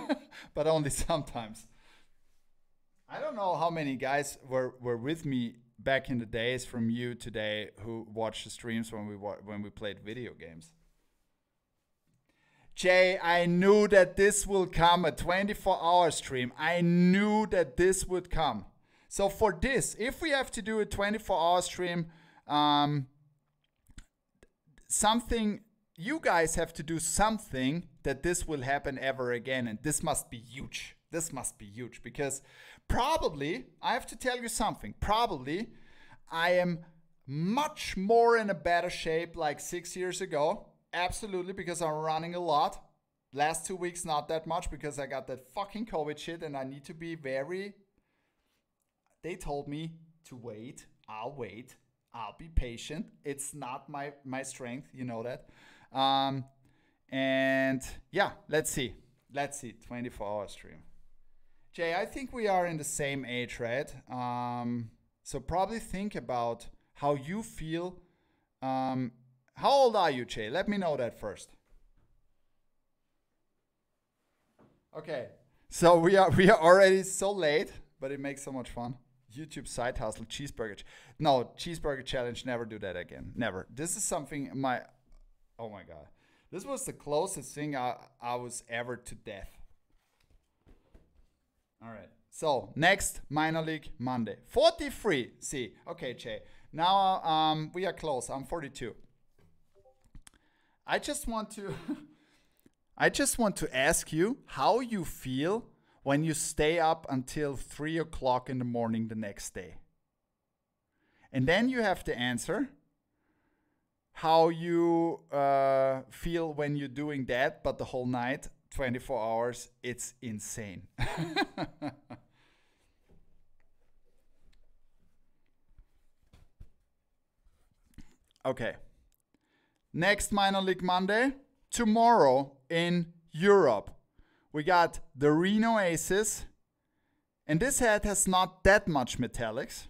but only sometimes. I don't know how many guys were, were with me back in the days from you today who watched the streams when we when we played video games. Jay, I knew that this will come a 24 hour stream. I knew that this would come. So for this, if we have to do a 24 hour stream, um, something you guys have to do something that this will happen ever again. And this must be huge. This must be huge because probably, I have to tell you something, probably I am much more in a better shape like six years ago. Absolutely, because I'm running a lot. Last two weeks, not that much because I got that fucking COVID shit and I need to be very. They told me to wait. I'll wait. I'll be patient. It's not my my strength, you know that. Um, and yeah, let's see. Let's see. 24 hour stream. Jay, I think we are in the same age, right? Um, so probably think about how you feel. Um, how old are you, Jay? Let me know that first. Okay, so we are we are already so late, but it makes so much fun. YouTube side hustle cheeseburger. No, cheeseburger challenge. Never do that again. Never. This is something my Oh my god. This was the closest thing I, I was ever to death. All right. So next minor league Monday. 43. See. Okay, Jay. Now um, we are close. I'm 42. I just want to I just want to ask you how you feel when you stay up until 3 o'clock in the morning the next day. And then you have to answer how you uh, feel when you're doing that, but the whole night, 24 hours, it's insane. okay. Next minor league Monday, tomorrow in Europe, we got the Reno Aces. And this hat has not that much metallics,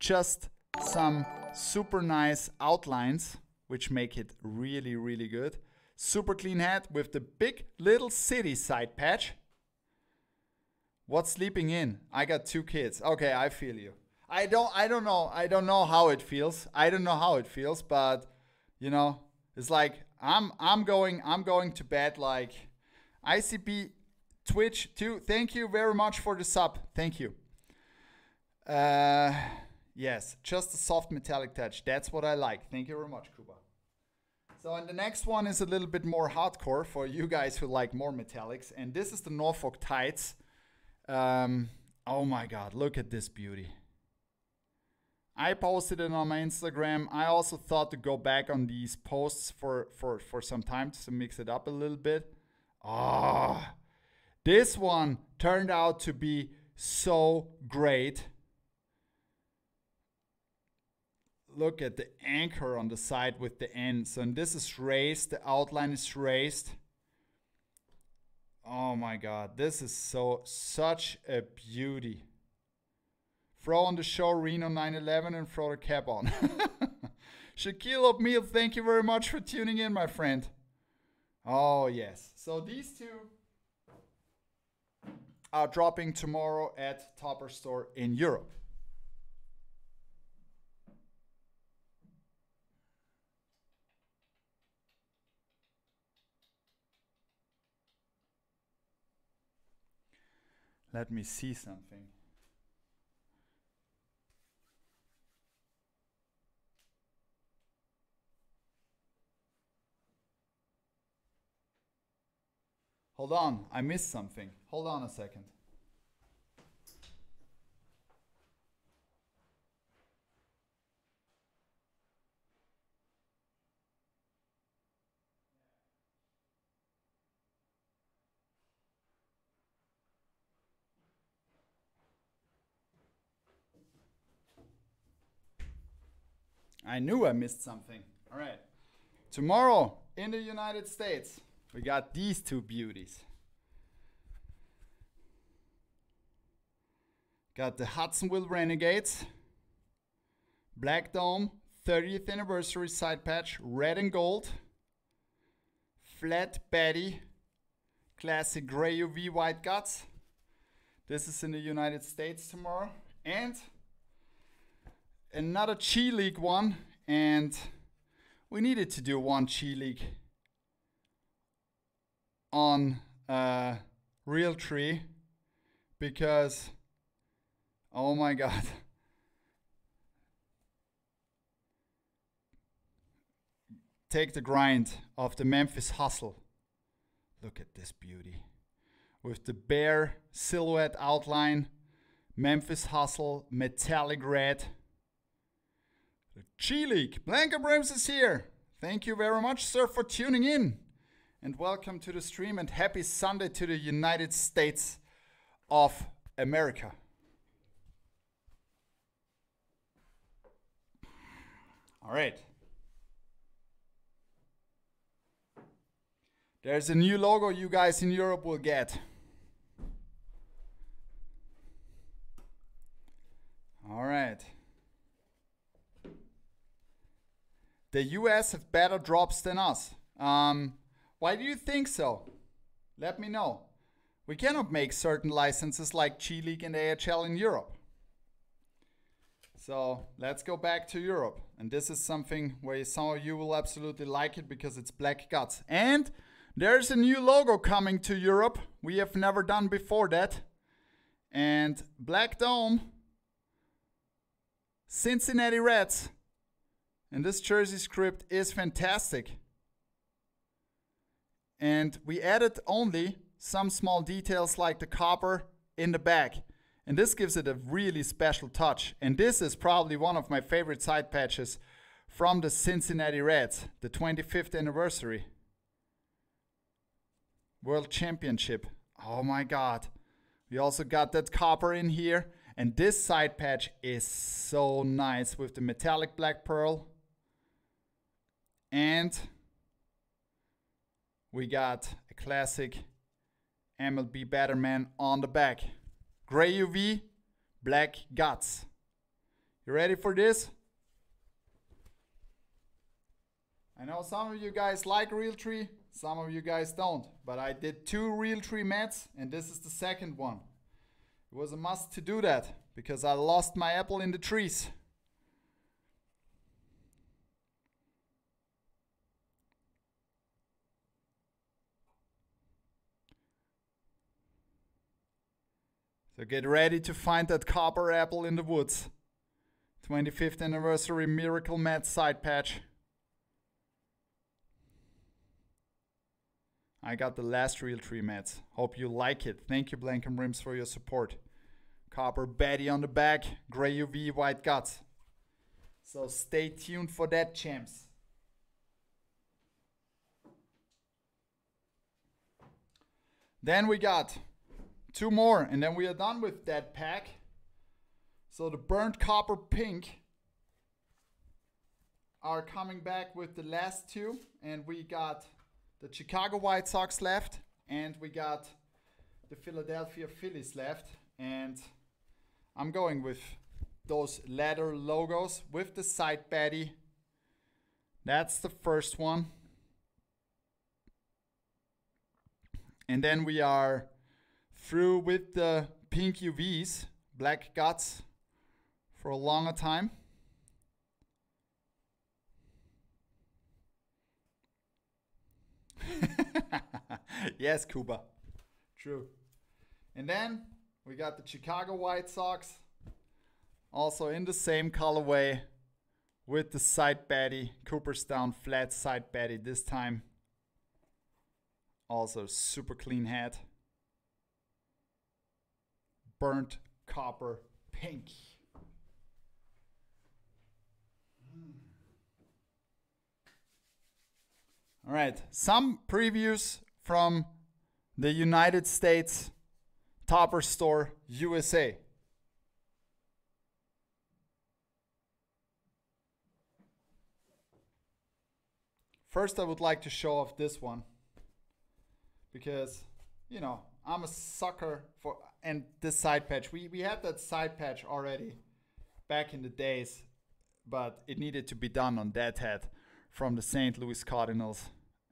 just some super nice outlines, which make it really, really good. Super clean hat with the big little city side patch. What's sleeping in? I got two kids. Okay, I feel you. I don't I don't know. I don't know how it feels. I don't know how it feels, but you know, it's like I'm I'm going I'm going to bed like ICP Twitch too. Thank you very much for the sub. Thank you. Uh yes, just a soft metallic touch. That's what I like. Thank you very much, Kuba. So and the next one is a little bit more hardcore for you guys who like more metallics. And this is the Norfolk Tides. Um, oh my god, look at this beauty. I posted it on my Instagram. I also thought to go back on these posts for, for, for some time to mix it up a little bit. Ah, oh, this one turned out to be so great. Look at the anchor on the side with the ends. And this is raised, the outline is raised. Oh my god, this is so such a beauty. Throw on the show Reno 911 and throw the cap on. Shaquille O'Meal, thank you very much for tuning in, my friend. Oh, yes. So these two are dropping tomorrow at Topperz Store in Europe. Let me see something. Hold on, I missed something. Hold on a second. I knew I missed something. All right. Tomorrow in the United States, we got these two beauties. Got the Hudson Valley Renegades, Black Dome, 30th anniversary side patch, red and gold, flat Betty, classic gray UV white guts. This is in the United States tomorrow. And another G League one. And we needed to do one G League on a Realtree because oh my god. Take the grind of the Memphis hustle. Look at this beauty. With the bare silhouette outline Memphis hustle metallic red. The G League Blanca Brims is here. Thank you very much sir for tuning in and welcome to the stream and happy Sunday to the United States of America. All right. There's a new logo you guys in Europe will get. All right. The US have better drops than us. Um, why do you think so? Let me know. We cannot make certain licenses like G League and AHL in Europe. So let's go back to Europe. And this is something where some of you will absolutely like it because it's black guts. And there's a new logo coming to Europe. We have never done before that. And Black Dome, Cincinnati Reds. And this jersey script is fantastic. And we added only some small details like the copper in the back. And this gives it a really special touch. And this is probably one of my favorite side patches from the Cincinnati Reds, the 25th anniversary World Championship. Oh my God. We also got that copper in here. And this side patch is so nice with the metallic black pearl. And we got a classic MLB Batterman on the back. Gray UV, black guts. You ready for this? I know some of you guys like Realtree, some of you guys don't, but I did two Realtree Mets and this is the second one. It was a must to do that because I lost my apple in the trees. So get ready to find that copper apple in the woods. 25th anniversary Miracle Mat side patch. I got the last real tree Mets. Hope you like it. Thank you, Blankham Rims, for your support. Copper Betty on the back, gray UV, white guts. So stay tuned for that, champs. Then we got two more, and then we are done with that pack. So the burnt copper pink are coming back with the last two, and we got the Chicago White Sox left, and we got the Philadelphia Phillies left. And I'm going with those letter logos with the side baddie. That's the first one. And then we are through with the pink UVs, black guts, for a longer time. yes, Kuba. True. And then we got the Chicago White Sox, also in the same colorway with the side baddie, Cooperstown flat side baddie this time. Also super clean hat. Burnt copper pink. Hmm. All right, some previews from the United States Topperz Store USA. First, I would like to show off this one because, you know, I'm a sucker for and this side patch. We we had that side patch already back in the days, but it needed to be done on that head from the St. Louis Cardinals.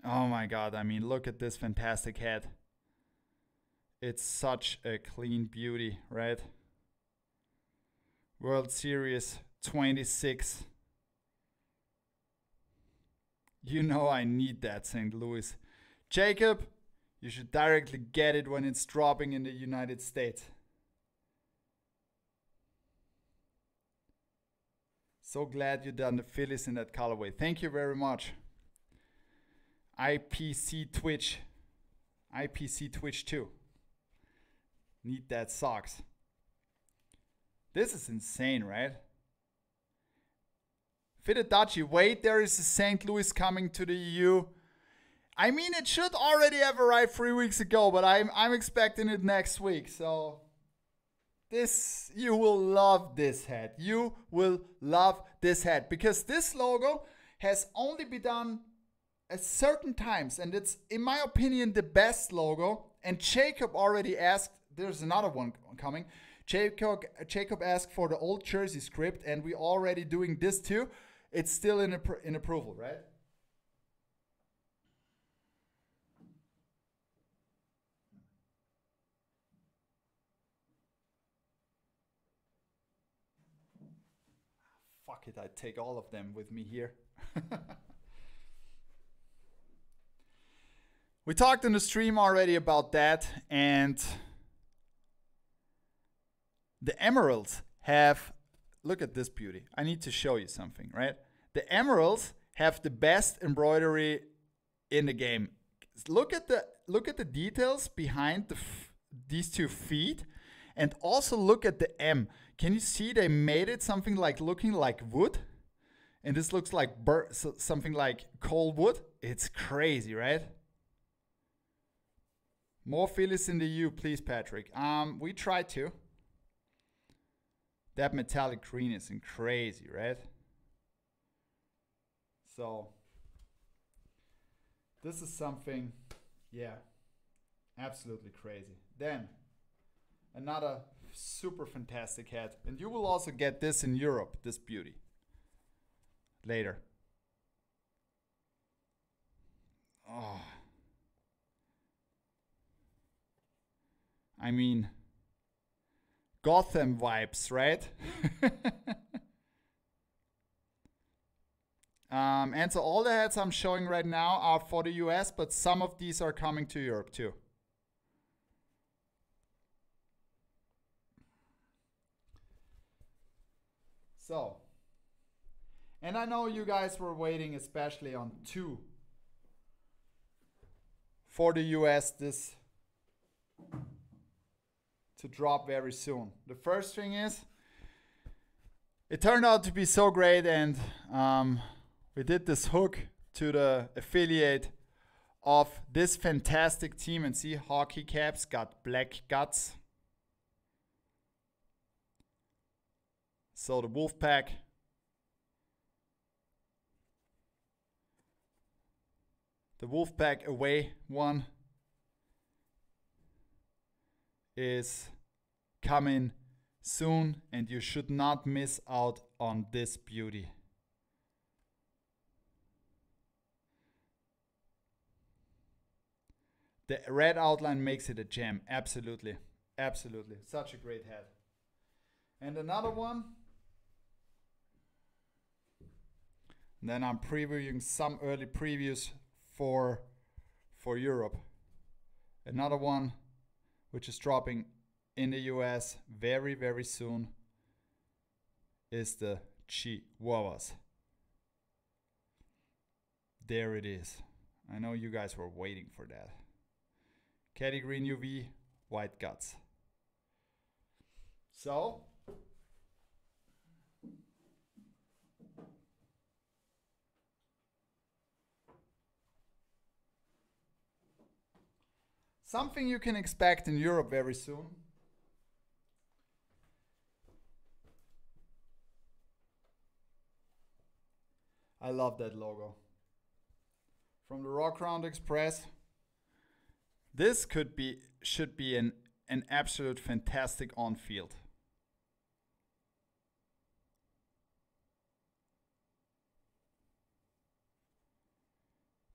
Oh my god, I mean, look at this fantastic head. It's such a clean beauty, right? World Series 26. You know I need that, St. Louis. Jacob, you should directly get it when it's dropping in the United States. So glad you done the Phillies in that colorway. Thank you very much. IPC Twitch. IPC Twitch 2. Need that socks. This is insane, right? Fidadachi, wait, there is a St. Louis coming to the EU. I mean, it should already have arrived three weeks ago, but I'm, I'm expecting it next week. So, this, you will love this hat. You will love this hat because this logo has only been done at certain times, and it's, in my opinion, the best logo. And Jacob already asked, there's another one coming. Jacob, Jacob asked for the old Jersey script, and we're already doing this too. It's still in, in approval, right? It, I take all of them with me here. We talked in the stream already about that, and the emeralds have look at this beauty. I need to show you something, right? The emeralds have the best embroidery in the game. look at the look at the details behind the these two feet and also look at the M. Can you see they made it something like looking like wood? And this looks like bur- something like cold wood. It's crazy, right? More Phillies in the U, please, Patrick. Um, we try to. That metallic green is crazy, right? So this is something, yeah, absolutely crazy. Then another super fantastic hat, and you will also get this in Europe. This beauty later. Oh. I mean, Gotham vibes, right? um, and so all the hats I'm showing right now are for the US, but some of these are coming to Europe too. So, and I know you guys were waiting especially on two for the US this to drop very soon. The first thing is, it turned out to be so great, and um, we did this hook to the affiliate of this fantastic team. And see, hockey caps got black guts. So the Wolfpack. The Wolfpack away one is coming soon and you should not miss out on this beauty. The red outline makes it a gem. Absolutely. Absolutely. Such a great head. And another one. Then I'm previewing some early previews for for Europe. Another one which is dropping in the US very, very soon, is the Chihuahuas. There it is. I know you guys were waiting for that. Caddy Green UV, white guts. So, Something you can expect in Europe very soon. I love that logo. From the Rock Round Express. This could be should be an an absolute fantastic on field.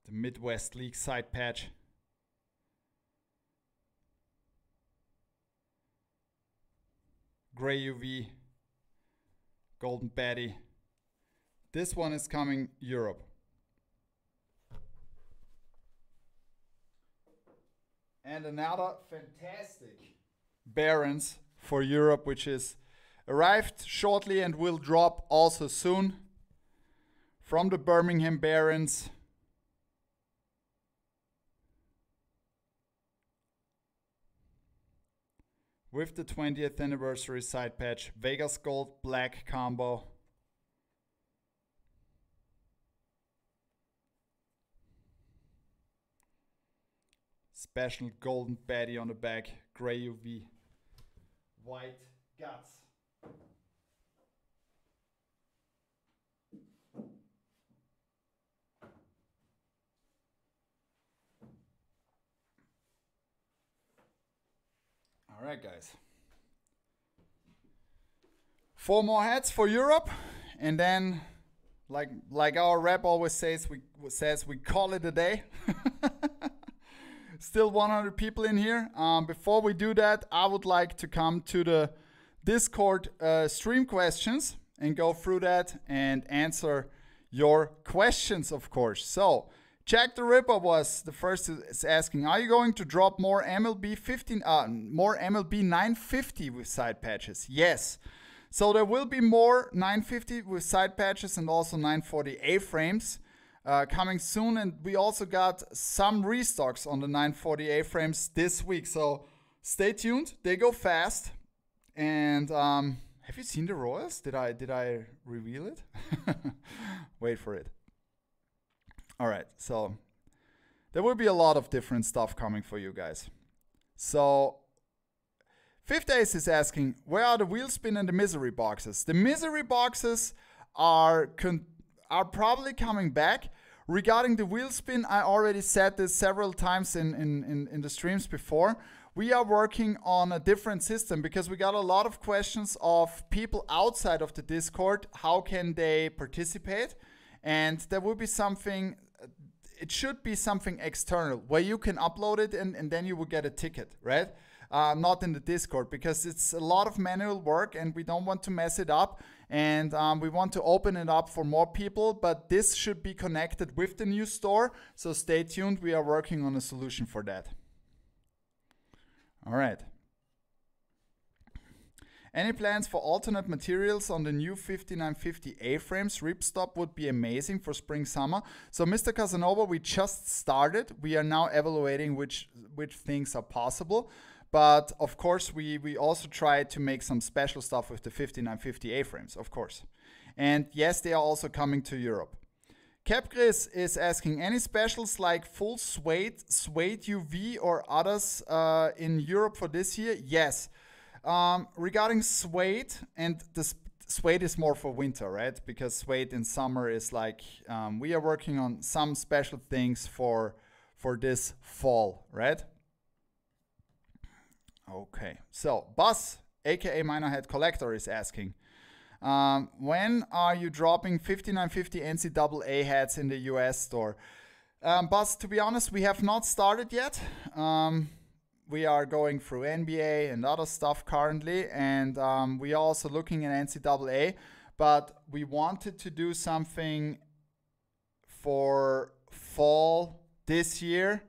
The Midwest League side patch. Gray UV, Golden Betty. This one is coming Europe. And another fantastic Barons for Europe, which is arrived shortly and will drop also soon from the Birmingham Barons. With the 20th anniversary side patch, Vegas Gold Black combo. Special golden baddie on the back, gray UV, white guts. All right, guys. Four more hats for Europe, and then, like like our rep always says, we says we call it a day. Still 100 people in here. Um, before we do that, I would like to come to the Discord uh, stream questions and go through that and answer your questions, of course. So Jack the Ripper was the first is asking, are you going to drop more MLB 15, uh, more MLB 950 with side patches? Yes. So there will be more 950 with side patches and also 940 A-frames. uh, coming soon. And we also got some restocks on the 940A frames this week. So stay tuned. They go fast. And um, have you seen the Royals? Did I did I reveal it? Wait for it. All right. So there will be a lot of different stuff coming for you guys. So Fifth Ace is asking, where are the wheel spin and the misery boxes? The misery boxes are are probably coming back. Regarding the wheel spin, I already said this several times in, in, in, in the streams before. We are working on a different system because we got a lot of questions of people outside of the Discord. How can they participate? And there will be something, it should be something external where you can upload it and, and then you will get a ticket, right? uh, not in the Discord because it's a lot of manual work and we don't want to mess it up. And um, we want to open it up for more people, but this should be connected with the new store. So stay tuned. We are working on a solution for that. All right. Any plans for alternate materials on the new 5950 A-frames? Ripstop would be amazing for spring summer. So Mr. Casanova, we just started. We are now evaluating which which things are possible. But of course, we, we also try to make some special stuff with the 5950 A-frames, of course. And yes, they are also coming to Europe. Capgris is asking any specials like full suede, suede UV or others uh, in Europe for this year? Yes. Um, regarding suede, and the suede is more for winter, right? Because suede in summer is like um, we are working on some special things for for this fall, right? Okay, so Buzz, aka Minerhead Collector, is asking, um, when are you dropping 5950 NCAA hats in the US store? Um, to be honest, we have not started yet. Um, we are going through NBA and other stuff currently, and um, we are also looking at NCAA, but we wanted to do something for fall this year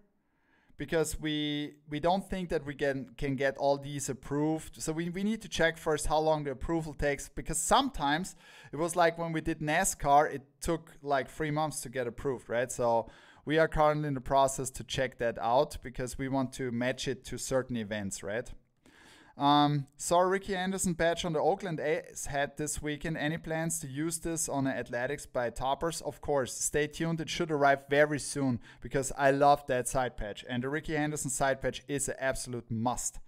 because we we don't think that we can can get all these approved. So we, we need to check first how long the approval takes because sometimes it was like when we did NASCAR, it took like three months to get approved, right? So we are currently in the process to check that out because we want to match it to certain events, right? Um, saw Rickey Henderson patch on the Oakland A's head this weekend. Any plans to use this on the Athletics by Topperz? Of course. Stay tuned. It should arrive very soon because I love that side patch. And the Rickey Henderson side patch is an absolute must.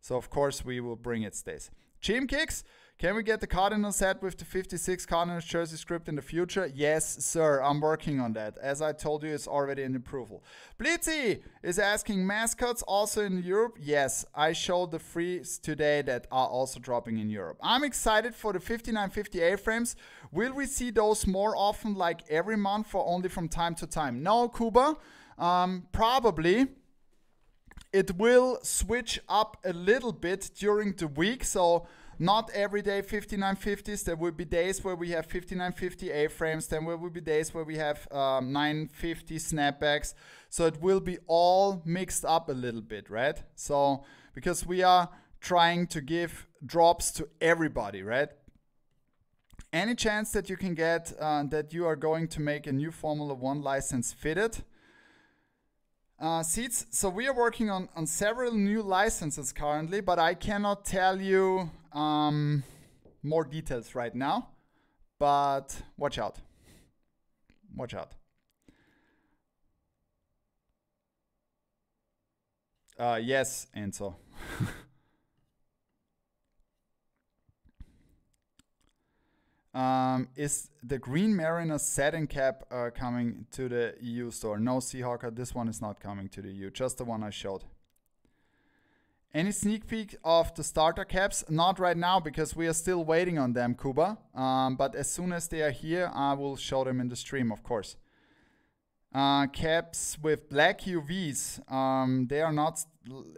So, of course, we will bring it, Stace. Chim Kicks. Can we get the Cardinal set with the 56 Cardinals jersey script in the future? Yes, sir. I'm working on that. As I told you, it's already in approval. Blitzy is asking mascots also in Europe. Yes, I showed the frees today that are also dropping in Europe. I'm excited for the 5950 A-frames. Will we see those more often, like every month, or only from time to time? No, Kuba. Um, probably it will switch up a little bit during the week. So not every day 5950s. There will be days where we have 5950 A-frames. Then there will be days where we have um, 950 snapbacks. So it will be all mixed up a little bit, right? So because we are trying to give drops to everybody, right? Any chance that you can get uh, that you are going to make a new Formula One license fitted? Uh, seats. So we are working on, on several new licenses currently, but I cannot tell you um, more details right now. But watch out. Watch out. Uh, yes, Enzo. Um, is the Green Mariner satin cap uh, coming to the EU store? No, Seahawker, this one is not coming to the EU, just the one I showed. Any sneak peek of the starter caps? Not right now because we are still waiting on them, Kuba. Um, but as soon as they are here, I will show them in the stream, of course. Uh, caps with black UVs, um, they are not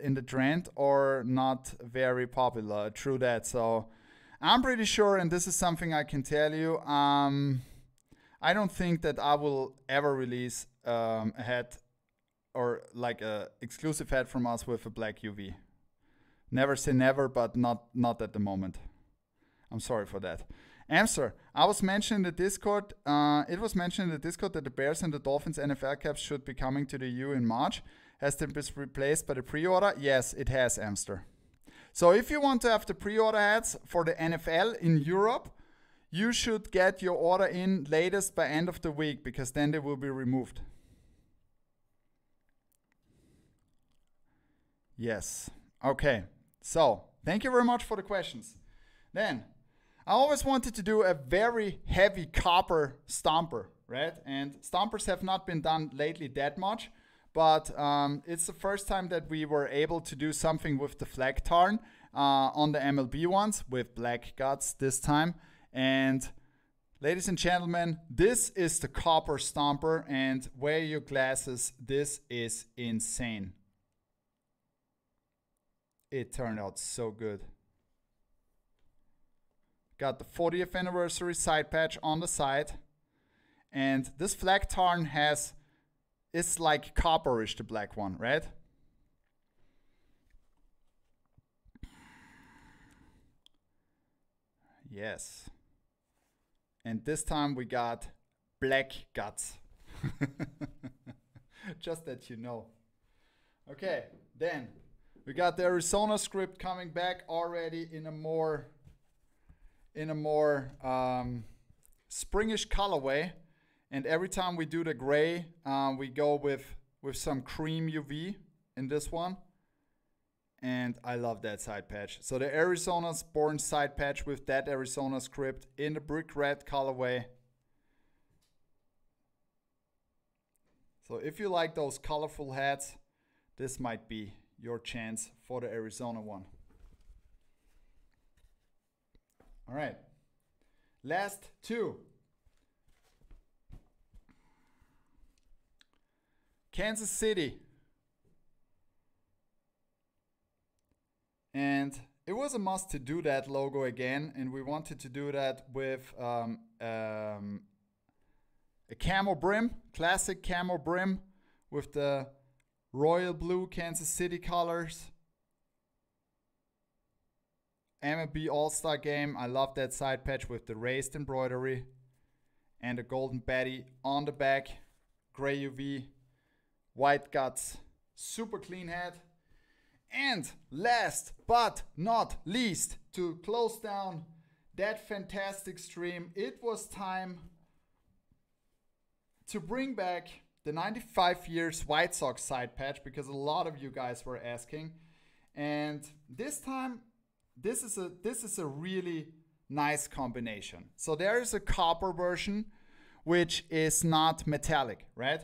in the trend or not very popular. True that. So I'm pretty sure, and this is something I can tell you. Um, I don't think that I will ever release um, a hat or like a exclusive hat from us with a black UV. Never say never, but not not at the moment. I'm sorry for that. Answer. I was mentioned in the Discord. Uh, it was mentioned in the Discord that the Bears and the Dolphins NFL caps should be coming to the EU in March. Has been replaced by the pre-order? Yes, it has, Amster. So if you want to have the pre-order hats for the NFL in Europe, you should get your order in latest by end of the week because then they will be removed. Yes. Okay. So, thank you very much for the questions. Then, I always wanted to do a very heavy copper stomper, right? And stompers have not been done lately that much, but um, it's the first time that we were able to do something with the flag tarn uh, on the MLB ones with black guts this time. And ladies and gentlemen, this is the copper stomper and wear your glasses. This is insane. It turned out so good. Got the 40th anniversary side patch on the side. And this flag tarn has, it's like copperish, the black one, right? Yes. And this time we got black guts. Just that you know. Okay, then we got the Arizona script coming back already in a more in a more um, springish colorway. And every time we do the gray, um, we go with with some cream UV in this one. And I love that side patch. So the Arizona's Born side patch with that Arizona script in the brick red colorway. So if you like those colorful hats, this might be your chance for the Arizona one. All right. Last two. Kansas City. And it was a must to do that logo again. And we wanted to do that with um, um, a camel brim, classic camel brim with the royal blue Kansas City colors. MLB All-Star Game. I love that side patch with the raised embroidery and the golden Betty on the back. Gray UV, white guts, super clean head. And last but not least, to close down that fantastic stream, it was time to bring back the 95 years White Sox side patch because a lot of you guys were asking. And this time this is a this is a really nice combination. So there is a copper version which is not metallic, right?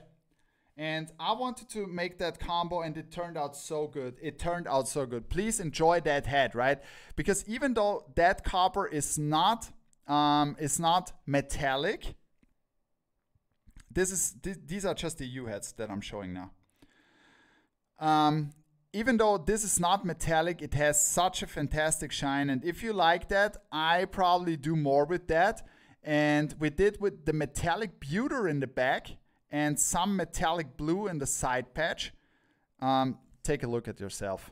And I wanted to make that combo and it turned out so good. It turned out so good. Please enjoy that head, right? Because even though that copper is not um, is not metallic, this is th these are just the U heads that I'm showing now. Um, even though this is not metallic, it has such a fantastic shine. And if you like that, I probably do more with that. And we did with the metallic pewter in the back and some metallic blue in the side patch. Um, take a look at yourself.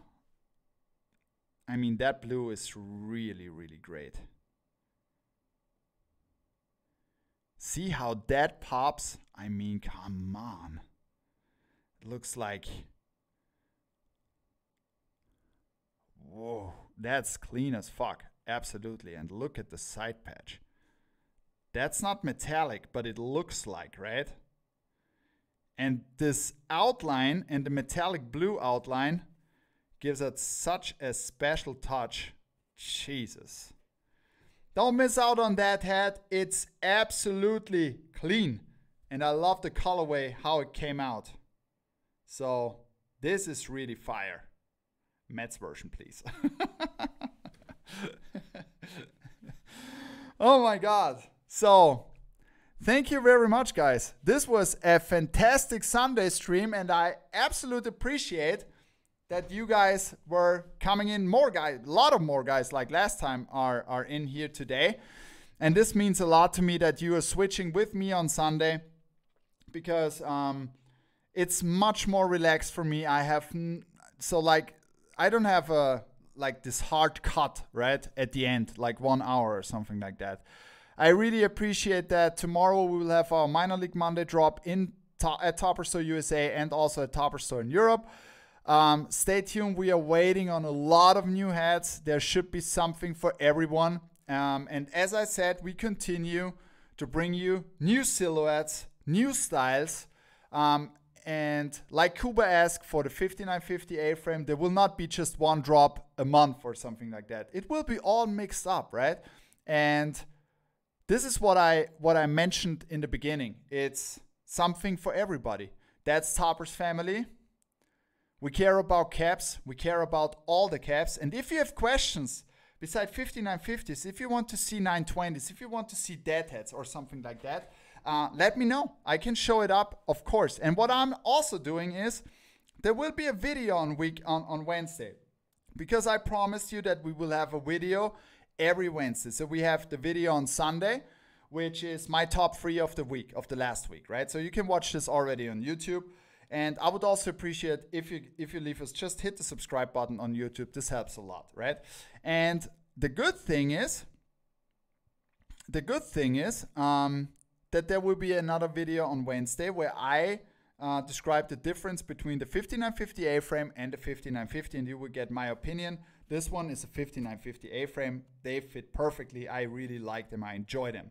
I mean, that blue is really, really great. See how that pops? I mean, come on. It looks like Whoa, that's clean as fuck. Absolutely. And look at the side patch. That's not metallic, but it looks like, right? And this outline and the metallic blue outline gives it such a special touch. Jesus. Don't miss out on that hat. It's absolutely clean. And I love the colorway, how it came out. So this is really fire. Matt's version, please. oh my God. So, thank you very much, guys. This was a fantastic Sunday stream, and I absolutely appreciate that you guys were coming in. More guys, a lot of more guys like last time are, are in here today. And this means a lot to me that you are switching with me on Sunday because um, it's much more relaxed for me. I have, so like, I don't have a like this hard cut right at the end, like one hour or something like that. I really appreciate that. Tomorrow we will have our minor league Monday drop in at Topperz Store USA and also at Topperz Store in Europe. Um, stay tuned. We are waiting on a lot of new hats. There should be something for everyone. Um, and as I said, we continue to bring you new silhouettes, new styles. Um, and like Kuba asked for the 5950 A-frame, there will not be just one drop a month or something like that. It will be all mixed up, right? And this is what I what I mentioned in the beginning. It's something for everybody. That's Topperz family. We care about caps. We care about all the caps. And if you have questions beside 5950s, if you want to see 920s, if you want to see dad hats or something like that, uh, let me know. I can show it up, of course. And what I'm also doing is there will be a video on week on, on Wednesday because I promised you that we will have a video every Wednesday. So we have the video on Sunday, which is my top three of the week, of the last week, right? So you can watch this already on YouTube. And I would also appreciate if you if you leave us just hit the subscribe button on YouTube. This helps a lot, right? And the good thing is, the good thing is um, that there will be another video on Wednesday where I uh, describe the difference between the 5950 A-frame and the 5950, and you will get my opinion. This one is a 5950 A-frame. They fit perfectly. I really like them. I enjoy them.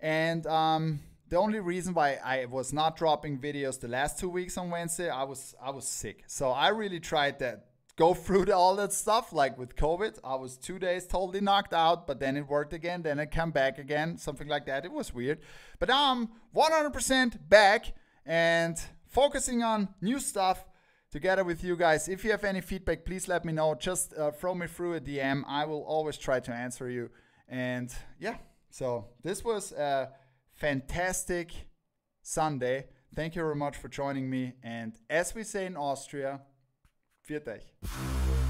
And um, the only reason why I was not dropping videos the last two weeks on Wednesday, I was I was sick. So I really tried that go through all that stuff like with COVID. I was two days totally knocked out, but then it worked again. Then it came back again, something like that. It was weird, but I'm 100% back and focusing on new stuff together with you guys. If you have any feedback, please let me know. Just uh, throw me through a DM. I will always try to answer you. And yeah, so this was a fantastic Sunday. Thank you very much for joining me. And as we say in Austria, Viert euch.